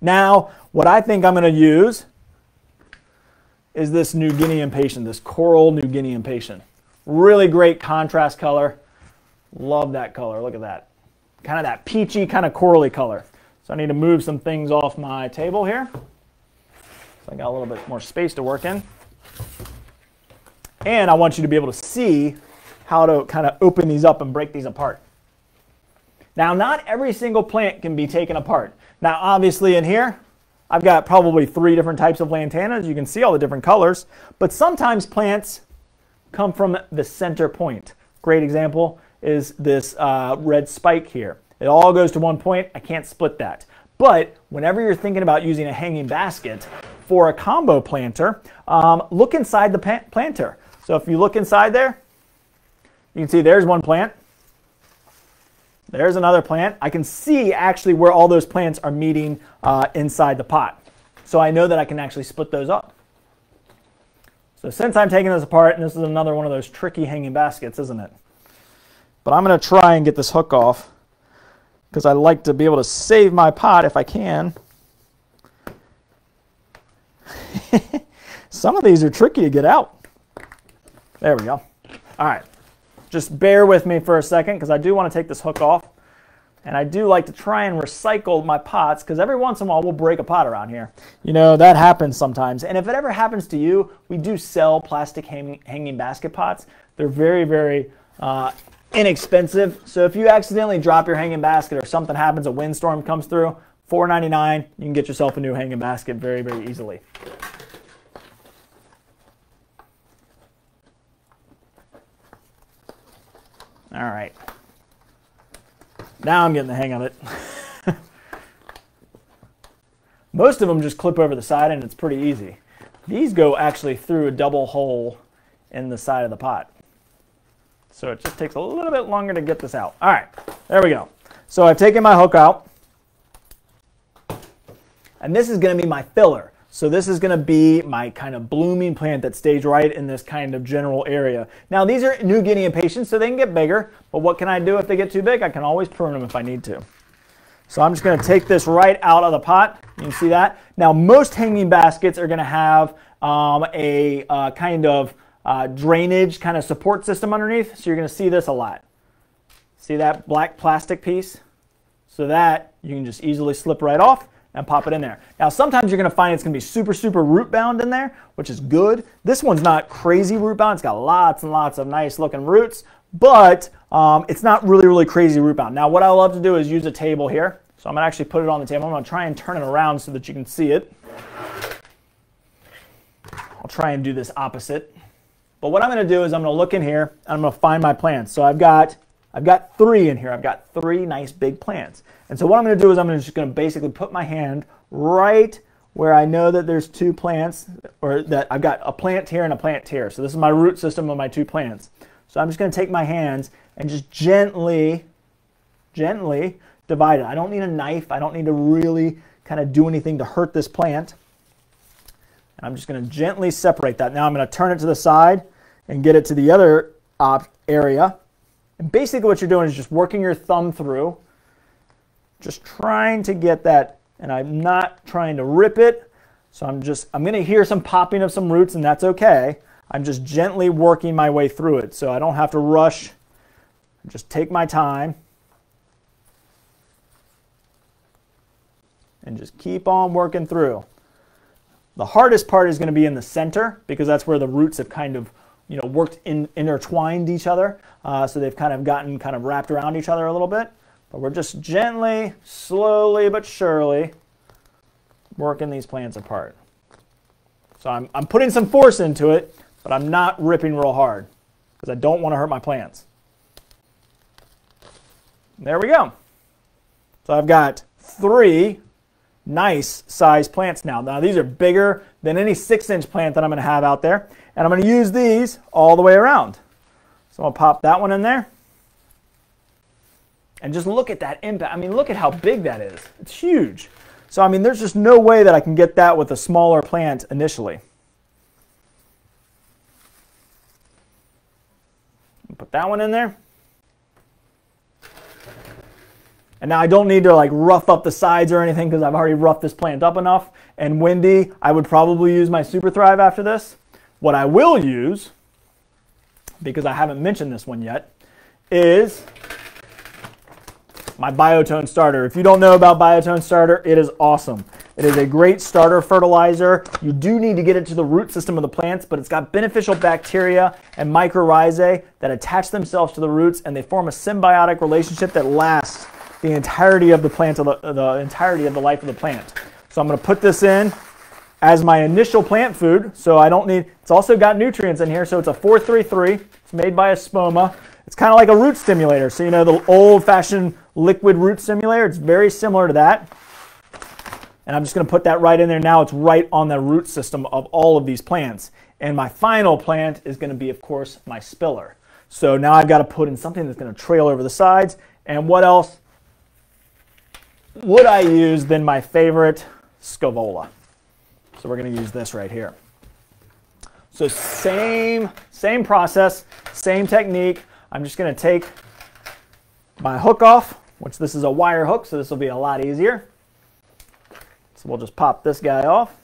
Now, what I think I'm going to use is this New Guinea impatient, this coral New Guinea impatient. Really great contrast color. Love that color. Look at that. Kind of that peachy, kind of corally color. So I need to move some things off my table here. So I got a little bit more space to work in. And I want you to be able to see how to kind of open these up and break these apart. Now, not every single plant can be taken apart. Now, obviously in here, I've got probably three different types of lantanas. You can see all the different colors, but sometimes plants come from the center point. Great example is this uh, red spike here. It all goes to one point. I can't split that. But whenever you're thinking about using a hanging basket for a combo planter, um, look inside the planter. So if you look inside there, you can see there's one plant. There's another plant. I can see actually where all those plants are meeting uh, inside the pot. So I know that I can actually split those up. So since I'm taking this apart, and this is another one of those tricky hanging baskets, isn't it? But I'm going to try and get this hook off because I like to be able to save my pot if I can. Some of these are tricky to get out. There we go. All right. Just bear with me for a second because I do want to take this hook off. And I do like to try and recycle my pots because every once in a while we'll break a pot around here. You know, that happens sometimes. And if it ever happens to you, we do sell plastic hanging, hanging basket pots. They're very, very uh, inexpensive. So if you accidentally drop your hanging basket or something happens, a windstorm comes through, $4.99, you can get yourself a new hanging basket very, very easily. All right. Now I'm getting the hang of it. Most of them just clip over the side and it's pretty easy. These go actually through a double hole in the side of the pot. So it just takes a little bit longer to get this out. All right, there we go. So I've taken my hook out. And this is going to be my filler. So this is going to be my kind of blooming plant that stays right in this kind of general area. Now these are New Guinea impatiens, so they can get bigger, but what can I do if they get too big? I can always prune them if I need to. So I'm just going to take this right out of the pot. You can see that. Now most hanging baskets are going to have um, a uh, kind of uh, drainage kind of support system underneath, so you're going to see this a lot. See that black plastic piece? So that you can just easily slip right off and pop it in there. Now, sometimes you're going to find it's to be super, super root bound in there, which is good. This one's not crazy root bound. It's got lots and lots of nice looking roots, but um, it's not really, really crazy root bound. Now, what I love to do is use a table here. So I'm to actually put it on the table. I'm to try and turn it around so that you can see it. I'll try and do this opposite. But what I'm going to do is I'm to look in here and I'm to find my plants. So I've got I've got three in here. I've got three nice big plants. And so what I'm going to do is I'm just going to basically put my hand right where I know that there's two plants, or that I've got a plant here and a plant here. So this is my root system of my two plants. So I'm just going to take my hands and just gently, gently divide it. I don't need a knife. I don't need to really kind of do anything to hurt this plant. And I'm just going to gently separate that. Now I'm going to turn it to the side and get it to the other area. And basically what you're doing is just working your thumb through just trying to get that, and I'm not trying to rip it. So I'm just, I'm going to hear some popping of some roots, and that's okay. I'm just gently working my way through it. So I don't have to rush. Just take my time. And just keep on working through. The hardest part is going to be in the center because that's where the roots have kind of you know, worked in, intertwined each other. Uh, so they've kind of gotten kind of wrapped around each other a little bit. But we're just gently, slowly but surely working these plants apart. So I'm, I'm putting some force into it, but I'm not ripping real hard because I don't want to hurt my plants. There we go. So I've got three nice size plants now. Now these are bigger than any six inch plant that I'm going to have out there. And I'm going to use these all the way around. So I'll pop that one in there. And just look at that impact. I mean, look at how big that is. It's huge. So, I mean, there's just no way that I can get that with a smaller plant initially. Put that one in there. And now I don't need to like rough up the sides or anything because I've already roughed this plant up enough. And Wendy, I would probably use my Super Thrive after this. What I will use, because I haven't mentioned this one yet, is my Biotone starter. If you don't know about Biotone starter, it is awesome. It is a great starter fertilizer. You do need to get it to the root system of the plants, but it's got beneficial bacteria and mycorrhizae that attach themselves to the roots and they form a symbiotic relationship that lasts the entirety of the plant, the, the entirety of the life of the plant. So I'm going to put this in as my initial plant food. So I don't need, it's also got nutrients in here. So it's a 433. It's made by Espoma. It's kind of like a root stimulator. So you know the old fashioned liquid root stimulator, it's very similar to that. And I'm just going to put that right in there. Now it's right on the root system of all of these plants. And my final plant is going to be, of course, my spiller. So now I've got to put in something that's going to trail over the sides. And what else would I use than my favorite Scaevola? So we're going to use this right here. So same, same process, same technique. I'm just going to take my hook off, which this is a wire hook, so this will be a lot easier. So we'll just pop this guy off.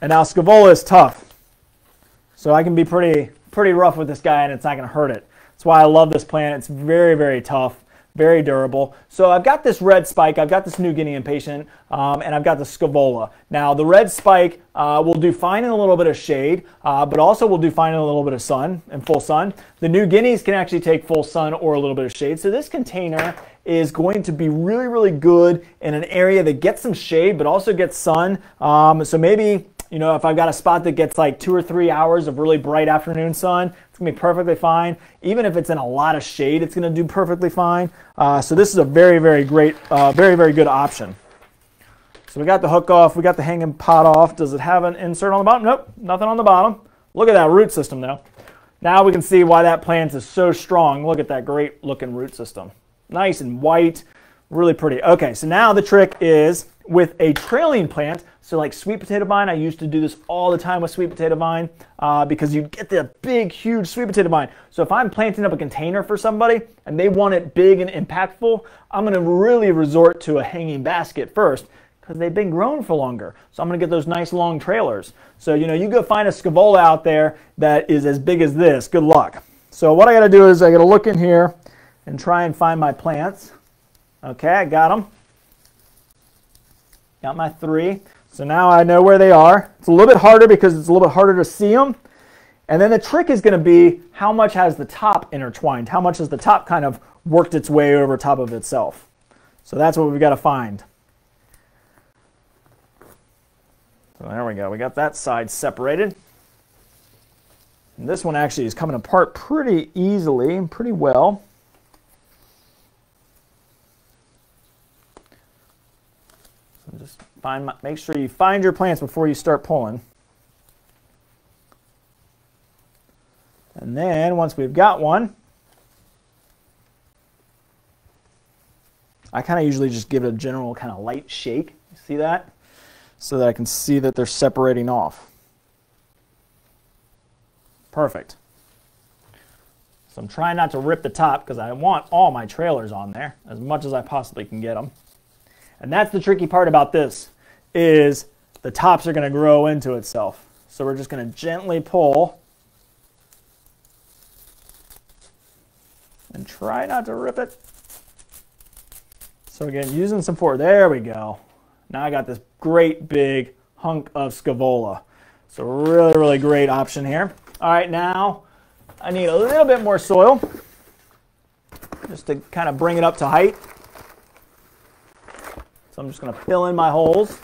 And now Scaevola is tough. So I can be pretty, pretty rough with this guy and it's not going to hurt it. That's why I love this plant. It's very, very tough very durable. So I've got this red spike, I've got this New Guinea impatient, um, and I've got the Scaevola. Now the red spike uh, will do fine in a little bit of shade, uh, but also will do fine in a little bit of sun, and full sun. The New Guineas can actually take full sun or a little bit of shade. So this container is going to be really, really good in an area that gets some shade, but also gets sun. Um, so maybe you know, if I've got a spot that gets like two or three hours of really bright afternoon sun, it's gonna be perfectly fine. Even if it's in a lot of shade, it's gonna do perfectly fine. Uh, so this is a very, very great, uh, very, very good option. So we got the hook off, we got the hanging pot off. Does it have an insert on the bottom? Nope, nothing on the bottom. Look at that root system though. Now we can see why that plant is so strong. Look at that great looking root system. Nice and white, really pretty. Okay, so now the trick is with a trailing plant, so like sweet potato vine, I used to do this all the time with sweet potato vine uh, because you get the big, huge sweet potato vine. So if I'm planting up a container for somebody and they want it big and impactful, I'm gonna really resort to a hanging basket first because they've been grown for longer. So I'm gonna get those nice long trailers. So you know, you go find a Scaevola out there that is as big as this, good luck. So what I gotta do is I gotta look in here and try and find my plants. Okay, I got them. Got my three. So now I know where they are. It's a little bit harder because it's a little bit harder to see them. And then the trick is going to be how much has the top intertwined? How much has the top kind of worked its way over top of itself? So that's what we've got to find. So there we go. We got that side separated. And this one actually is coming apart pretty easily, and pretty well. Just Find, make sure you find your plants before you start pulling. And then once we've got one, I kind of usually just give it a general kind of light shake. You see that? So that I can see that they're separating off. Perfect. So I'm trying not to rip the top because I want all my trailers on there as much as I possibly can get them. And that's the tricky part about this is the tops are going to grow into itself. So we're just going to gently pull and try not to rip it. So again, using some force. There we go. Now I got this great big hunk of Scaevola. So really, really great option here. All right, now I need a little bit more soil just to kind of bring it up to height. So I'm just going to fill in my holes.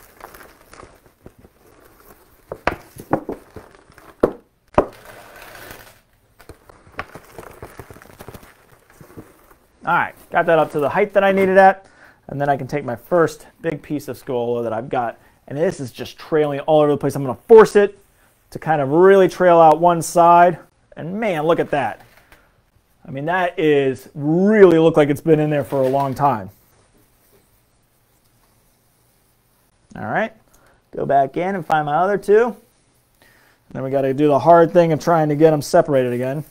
All right, got that up to the height that I needed at. And then I can take my first big piece of Scaevola that I've got. And this is just trailing all over the place. I'm gonna force it to kind of really trail out one side. And man, look at that. I mean, that is really look like it's been in there for a long time. All right, go back in and find my other two. Then we got to do the hard thing of trying to get them separated again.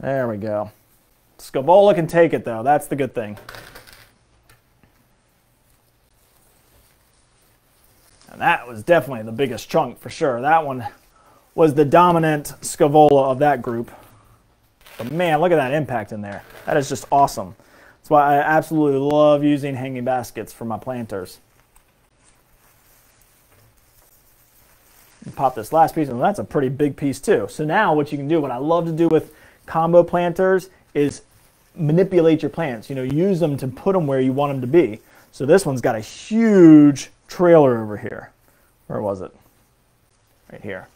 There we go. Scaevola can take it though. That's the good thing. And that was definitely the biggest chunk for sure. That one was the dominant Scaevola of that group. But man, look at that impact in there. That is just awesome. That's why I absolutely love using hanging baskets for my planters. Pop this last piece, and that's a pretty big piece too. So now what you can do, what I love to do with combo planters is manipulate your plants. You know, use them to put them where you want them to be. So this one's got a huge trailer over here. Where was it? Right here.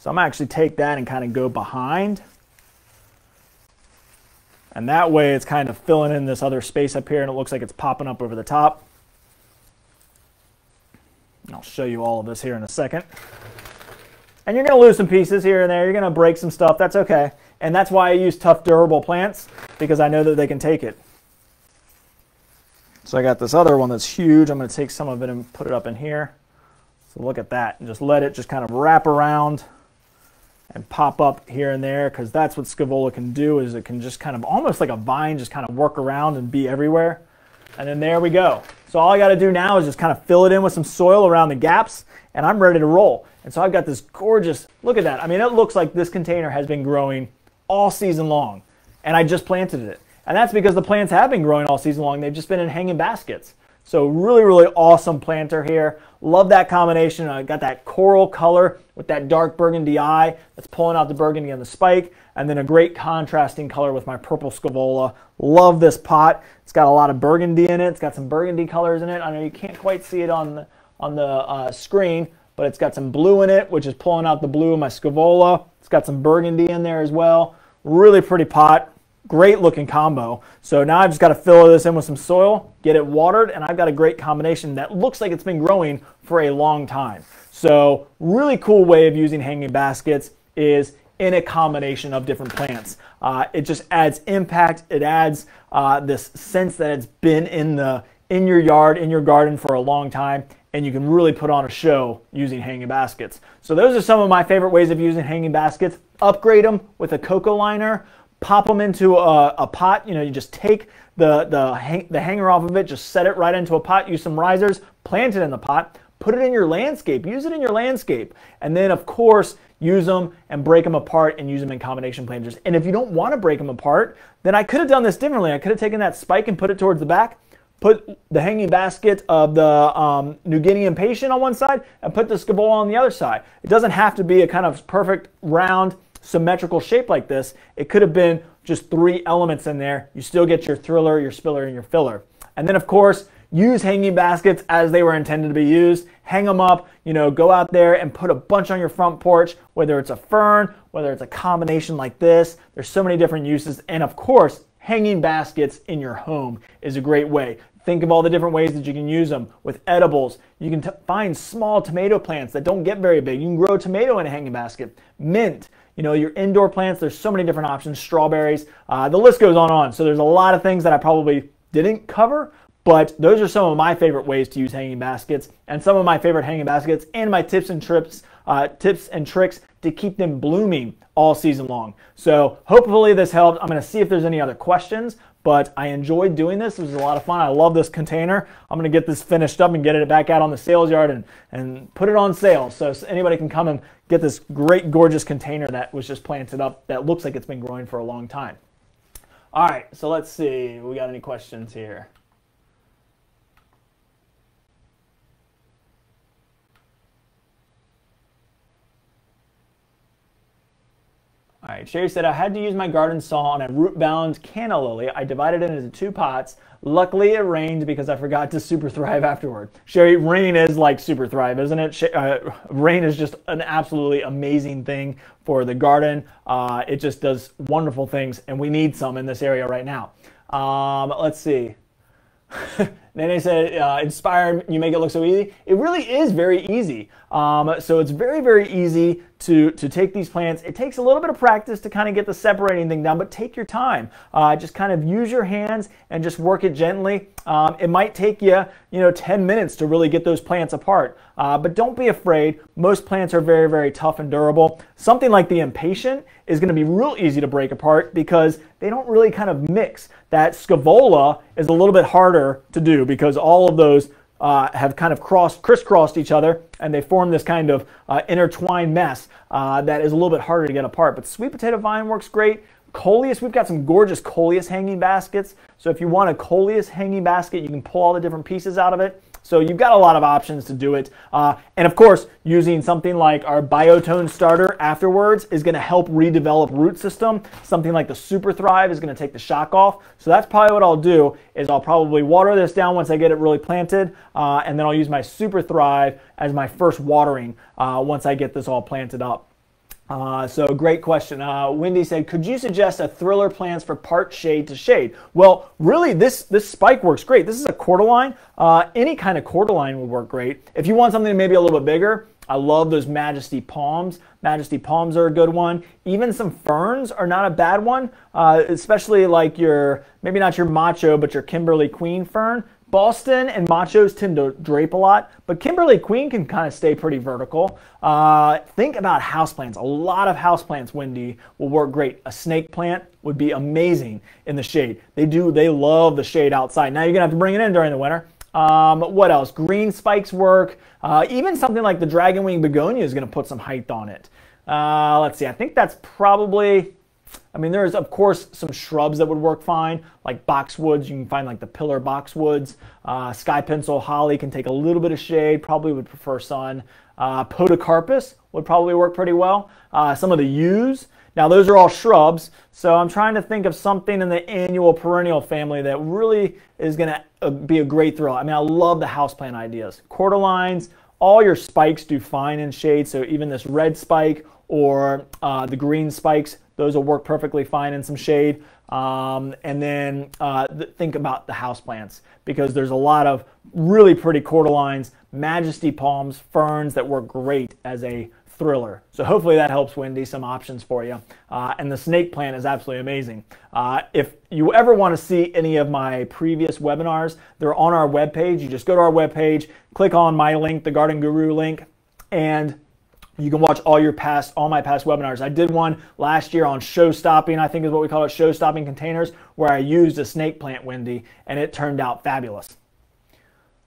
So I'm actually take that and kind of go behind. And that way it's kind of filling in this other space up here and it looks like it's popping up over the top. I'll show you all of this here in a second. And you're going to lose some pieces here and there. You're going to break some stuff. That's okay. And that's why I use tough, durable plants, because I know that they can take it. So I got this other one that's huge. I'm going to take some of it and put it up in here. So look at that. And just let it just kind of wrap around and pop up here and there because that's what Scaevola can do is it can just kind of almost like a vine just kind of work around and be everywhere. And then there we go. So all I got to do now is just kind of fill it in with some soil around the gaps and I'm ready to roll. And so I've got this gorgeous, look at that. I mean, it looks like this container has been growing all season long, and I just planted it. And that's because the plants have been growing all season long. They've just been in hanging baskets. So really, really awesome planter here. Love that combination. I got that coral color with that dark burgundy eye that's pulling out the burgundy on the spike, and then a great contrasting color with my purple scaevola. Love this pot. It's got a lot of burgundy in it. It's got some burgundy colors in it. I know you can't quite see it on the, on the uh, screen, but it's got some blue in it, which is pulling out the blue of my scaevola. It's got some burgundy in there as well. Really pretty pot. Great looking combo. So now I've just got to fill this in with some soil, get it watered, and I've got a great combination that looks like it's been growing for a long time. So really cool way of using hanging baskets is in a combination of different plants. Uh, it just adds impact. It adds uh, this sense that it's been in the in your yard, in your garden for a long time, and you can really put on a show using hanging baskets. So those are some of my favorite ways of using hanging baskets. Upgrade them with a coco liner, pop them into a, a pot. You know, you just take the, the, hang, the hanger off of it, just set it right into a pot, use some risers, plant it in the pot, put it in your landscape, use it in your landscape. And then of course, use them and break them apart and use them in combination planters. And if you don't want to break them apart, then I could have done this differently. I could have taken that spike and put it towards the back, put the hanging basket of the um, New Guinea impatient on one side and put the scaevola on the other side. It doesn't have to be a kind of perfect round symmetrical shape like this. It could have been just three elements in there. You still get your thriller, your spiller, and your filler. And then of course, use hanging baskets as they were intended to be used. Hang them up, you know, go out there and put a bunch on your front porch, whether it's a fern, whether it's a combination like this. There's so many different uses. And of course, hanging baskets in your home is a great way. Think of all the different ways that you can use them with edibles. You can find small tomato plants that don't get very big. You can grow tomato in a hanging basket. Mint, you know, your indoor plants, there's so many different options, strawberries, uh, the list goes on and on. So there's a lot of things that I probably didn't cover, but those are some of my favorite ways to use hanging baskets and some of my favorite hanging baskets and my tips and trips, uh, tips and tricks to keep them blooming all season long. So hopefully this helped. I'm going to see if there's any other questions, but I enjoyed doing this. It was a lot of fun. I love this container. I'm going to get this finished up and get it back out on the sales yard and, and put it on sale so anybody can come and get this great, gorgeous container that was just planted up that looks like it's been growing for a long time. All right, so let's see. We got any questions here? All right, Sherry said, I had to use my garden saw on a root-bound canna lily. I divided it into two pots. Luckily, it rained because I forgot to super thrive afterward. Sherry, rain is like super thrive, isn't it? Uh, rain is just an absolutely amazing thing for the garden. Uh, it just does wonderful things, and we need some in this area right now. Um, let's see. Nene said, uh, you make it look so easy. It really is very easy. Um, so it's very, very easy to, to take these plants. It takes a little bit of practice to kind of get the separating thing done, but take your time. Uh, just kind of use your hands and just work it gently. Um, it might take you, you know, 10 minutes to really get those plants apart. Uh, but don't be afraid. Most plants are very, very tough and durable. Something like the impatient is going to be real easy to break apart because they don't really kind of mix. That scaevola is a little bit harder to do because all of those uh, have kind of crossed, crisscrossed each other, and they form this kind of uh, intertwined mess uh, that is a little bit harder to get apart. But sweet potato vine works great. Coleus, we've got some gorgeous Coleus hanging baskets. So if you want a Coleus hanging basket, you can pull all the different pieces out of it. So you've got a lot of options to do it. Uh, and of course, using something like our Biotone starter afterwards is going to help redevelop root system. Something like the Super Thrive is going to take the shock off. So that's probably what I'll do is I'll probably water this down once I get it really planted. Uh, and then I'll use my Super Thrive as my first watering uh, once I get this all planted up. Uh, so great question. Uh, Wendy said, could you suggest a thriller plants for part shade to shade? Well, really, this, this spike works great. This is a cordyline. Uh, any kind of cordyline would work great. If you want something maybe a little bit bigger, I love those Majesty palms. Majesty palms are a good one. Even some ferns are not a bad one, uh, especially like your, maybe not your macho, but your Kimberly Queen fern. Boston and machos tend to drape a lot, but Kimberly Queen can kind of stay pretty vertical. Uh, think about houseplants. A lot of houseplants, Wendy, will work great. A snake plant would be amazing in the shade. They do, they love the shade outside. Now you're gonna have to bring it in during the winter. Um, what else? Green spikes work. Uh, even something like the dragon wing begonia is gonna put some height on it. Uh, let's see, I think that's probably I mean, there's of course some shrubs that would work fine, like boxwoods. You can find like the pillar boxwoods. Uh, sky pencil holly can take a little bit of shade. Probably would prefer sun. Uh, podocarpus would probably work pretty well. Uh, some of the yews. Now those are all shrubs, so I'm trying to think of something in the annual perennial family that really is going to uh, be a great thrill. I mean, I love the houseplant ideas. Cordylines, all your spikes do fine in shade, so even this red spike or uh, the green spikes, those will work perfectly fine in some shade. Um, and then uh, th think about the house plants because there's a lot of really pretty cordylines, majesty palms, ferns that work great as a thriller. So hopefully that helps Wendy, some options for you. Uh, and the snake plant is absolutely amazing. Uh, if you ever want to see any of my previous webinars, they're on our webpage. You just go to our webpage, click on my link, the Garden Guru link, and you can watch all your past, all my past webinars. I did one last year on show stopping, I think is what we call it, show stopping containers, where I used a snake plant, Wendy, and it turned out fabulous.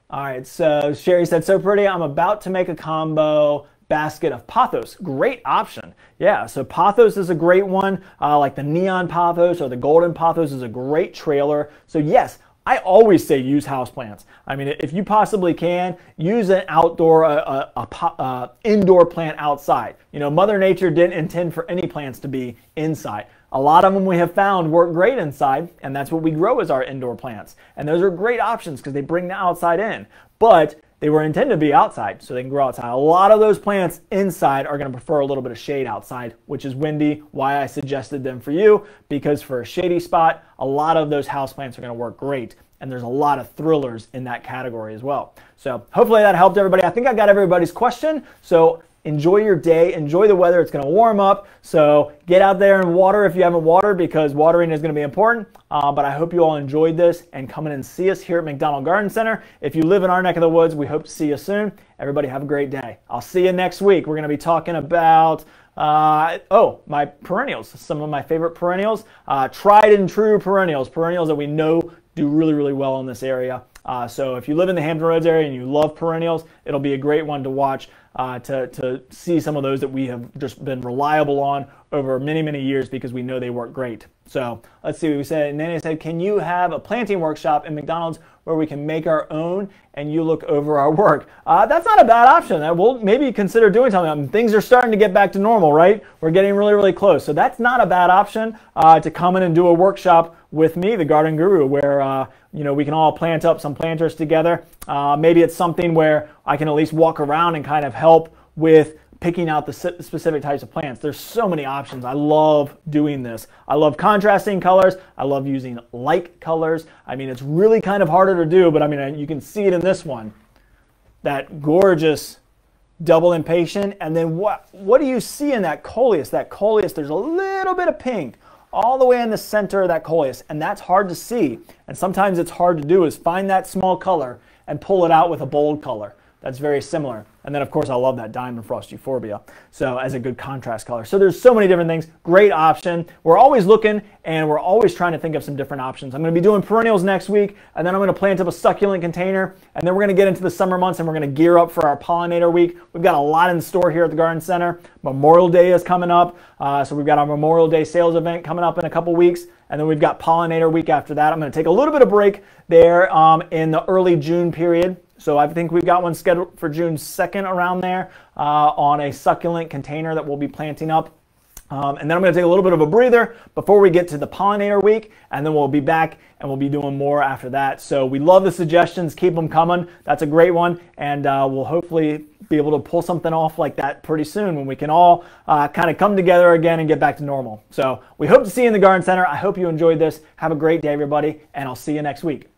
All right, so Sherry said, so pretty, I'm about to make a combo basket of pothos. Great option. Yeah, so pothos is a great one, uh, like the neon pothos or the golden pothos is a great trailer. So yes, I always say use houseplants. I mean, if you possibly can, use an outdoor, uh, a, a, uh, indoor plant outside. You know, Mother Nature didn't intend for any plants to be inside. A lot of them we have found work great inside, and that's what we grow as our indoor plants. And those are great options because they bring the outside in. But they were intended to be outside, so they can grow outside. A lot of those plants inside are going to prefer a little bit of shade outside, which is Wendy, why I suggested them for you, because for a shady spot, a lot of those house plants are going to work great. And there's a lot of thrillers in that category as well. So hopefully that helped everybody. I think I got everybody's question. So enjoy your day, enjoy the weather. It's going to warm up. So get out there and water if you haven't watered because watering is going to be important. Uh, but I hope you all enjoyed this and come in and see us here at McDonald Garden Center. If you live in our neck of the woods, we hope to see you soon. Everybody have a great day. I'll see you next week. We're going to be talking about uh, oh, my perennials, some of my favorite perennials, uh, tried and true perennials, perennials that we know do really, really well in this area. Uh, so if you live in the Hampton Roads area and you love perennials, it'll be a great one to watch uh, to, to see some of those that we have just been reliable on over many, many years because we know they work great. So let's see what we said. Nanny said, can you have a planting workshop in McDonald's where we can make our own and you look over our work? Uh, that's not a bad option. We'll maybe consider doing something. I mean, things are starting to get back to normal, right? We're getting really, really close. So that's not a bad option uh, to come in and do a workshop with me, the Garden Guru, where uh, you know we can all plant up some planters together. Uh, maybe it's something where I can at least walk around and kind of help with picking out the specific types of plants. There's so many options. I love doing this. I love contrasting colors. I love using light colors. I mean, it's really kind of harder to do, but I mean, you can see it in this one. That gorgeous double impatient. And then what, what do you see in that coleus? That coleus, there's a little bit of pink all the way in the center of that coleus. And that's hard to see. And sometimes it's hard to do is find that small color and pull it out with a bold color. That's very similar. And then of course I love that Diamond Frost Euphorbia. So as a good contrast color. So there's so many different things. Great option. We're always looking and we're always trying to think of some different options. I'm going to be doing perennials next week and then I'm going to plant up a succulent container and then we're going to get into the summer months and we're going to gear up for our pollinator week. We've got a lot in store here at the Garden Center. Memorial Day is coming up. Uh, so we've got our Memorial Day sales event coming up in a couple weeks. And then we've got pollinator week after that. I'm going to take a little bit of break there um, in the early June period so I think we've got one scheduled for June 2nd around there uh, on a succulent container that we'll be planting up. Um, and then I'm going to take a little bit of a breather before we get to the pollinator week, and then we'll be back and we'll be doing more after that. So we love the suggestions. Keep them coming. That's a great one. And uh, we'll hopefully be able to pull something off like that pretty soon when we can all uh, kind of come together again and get back to normal. So we hope to see you in the Garden Center. I hope you enjoyed this. Have a great day, everybody, and I'll see you next week.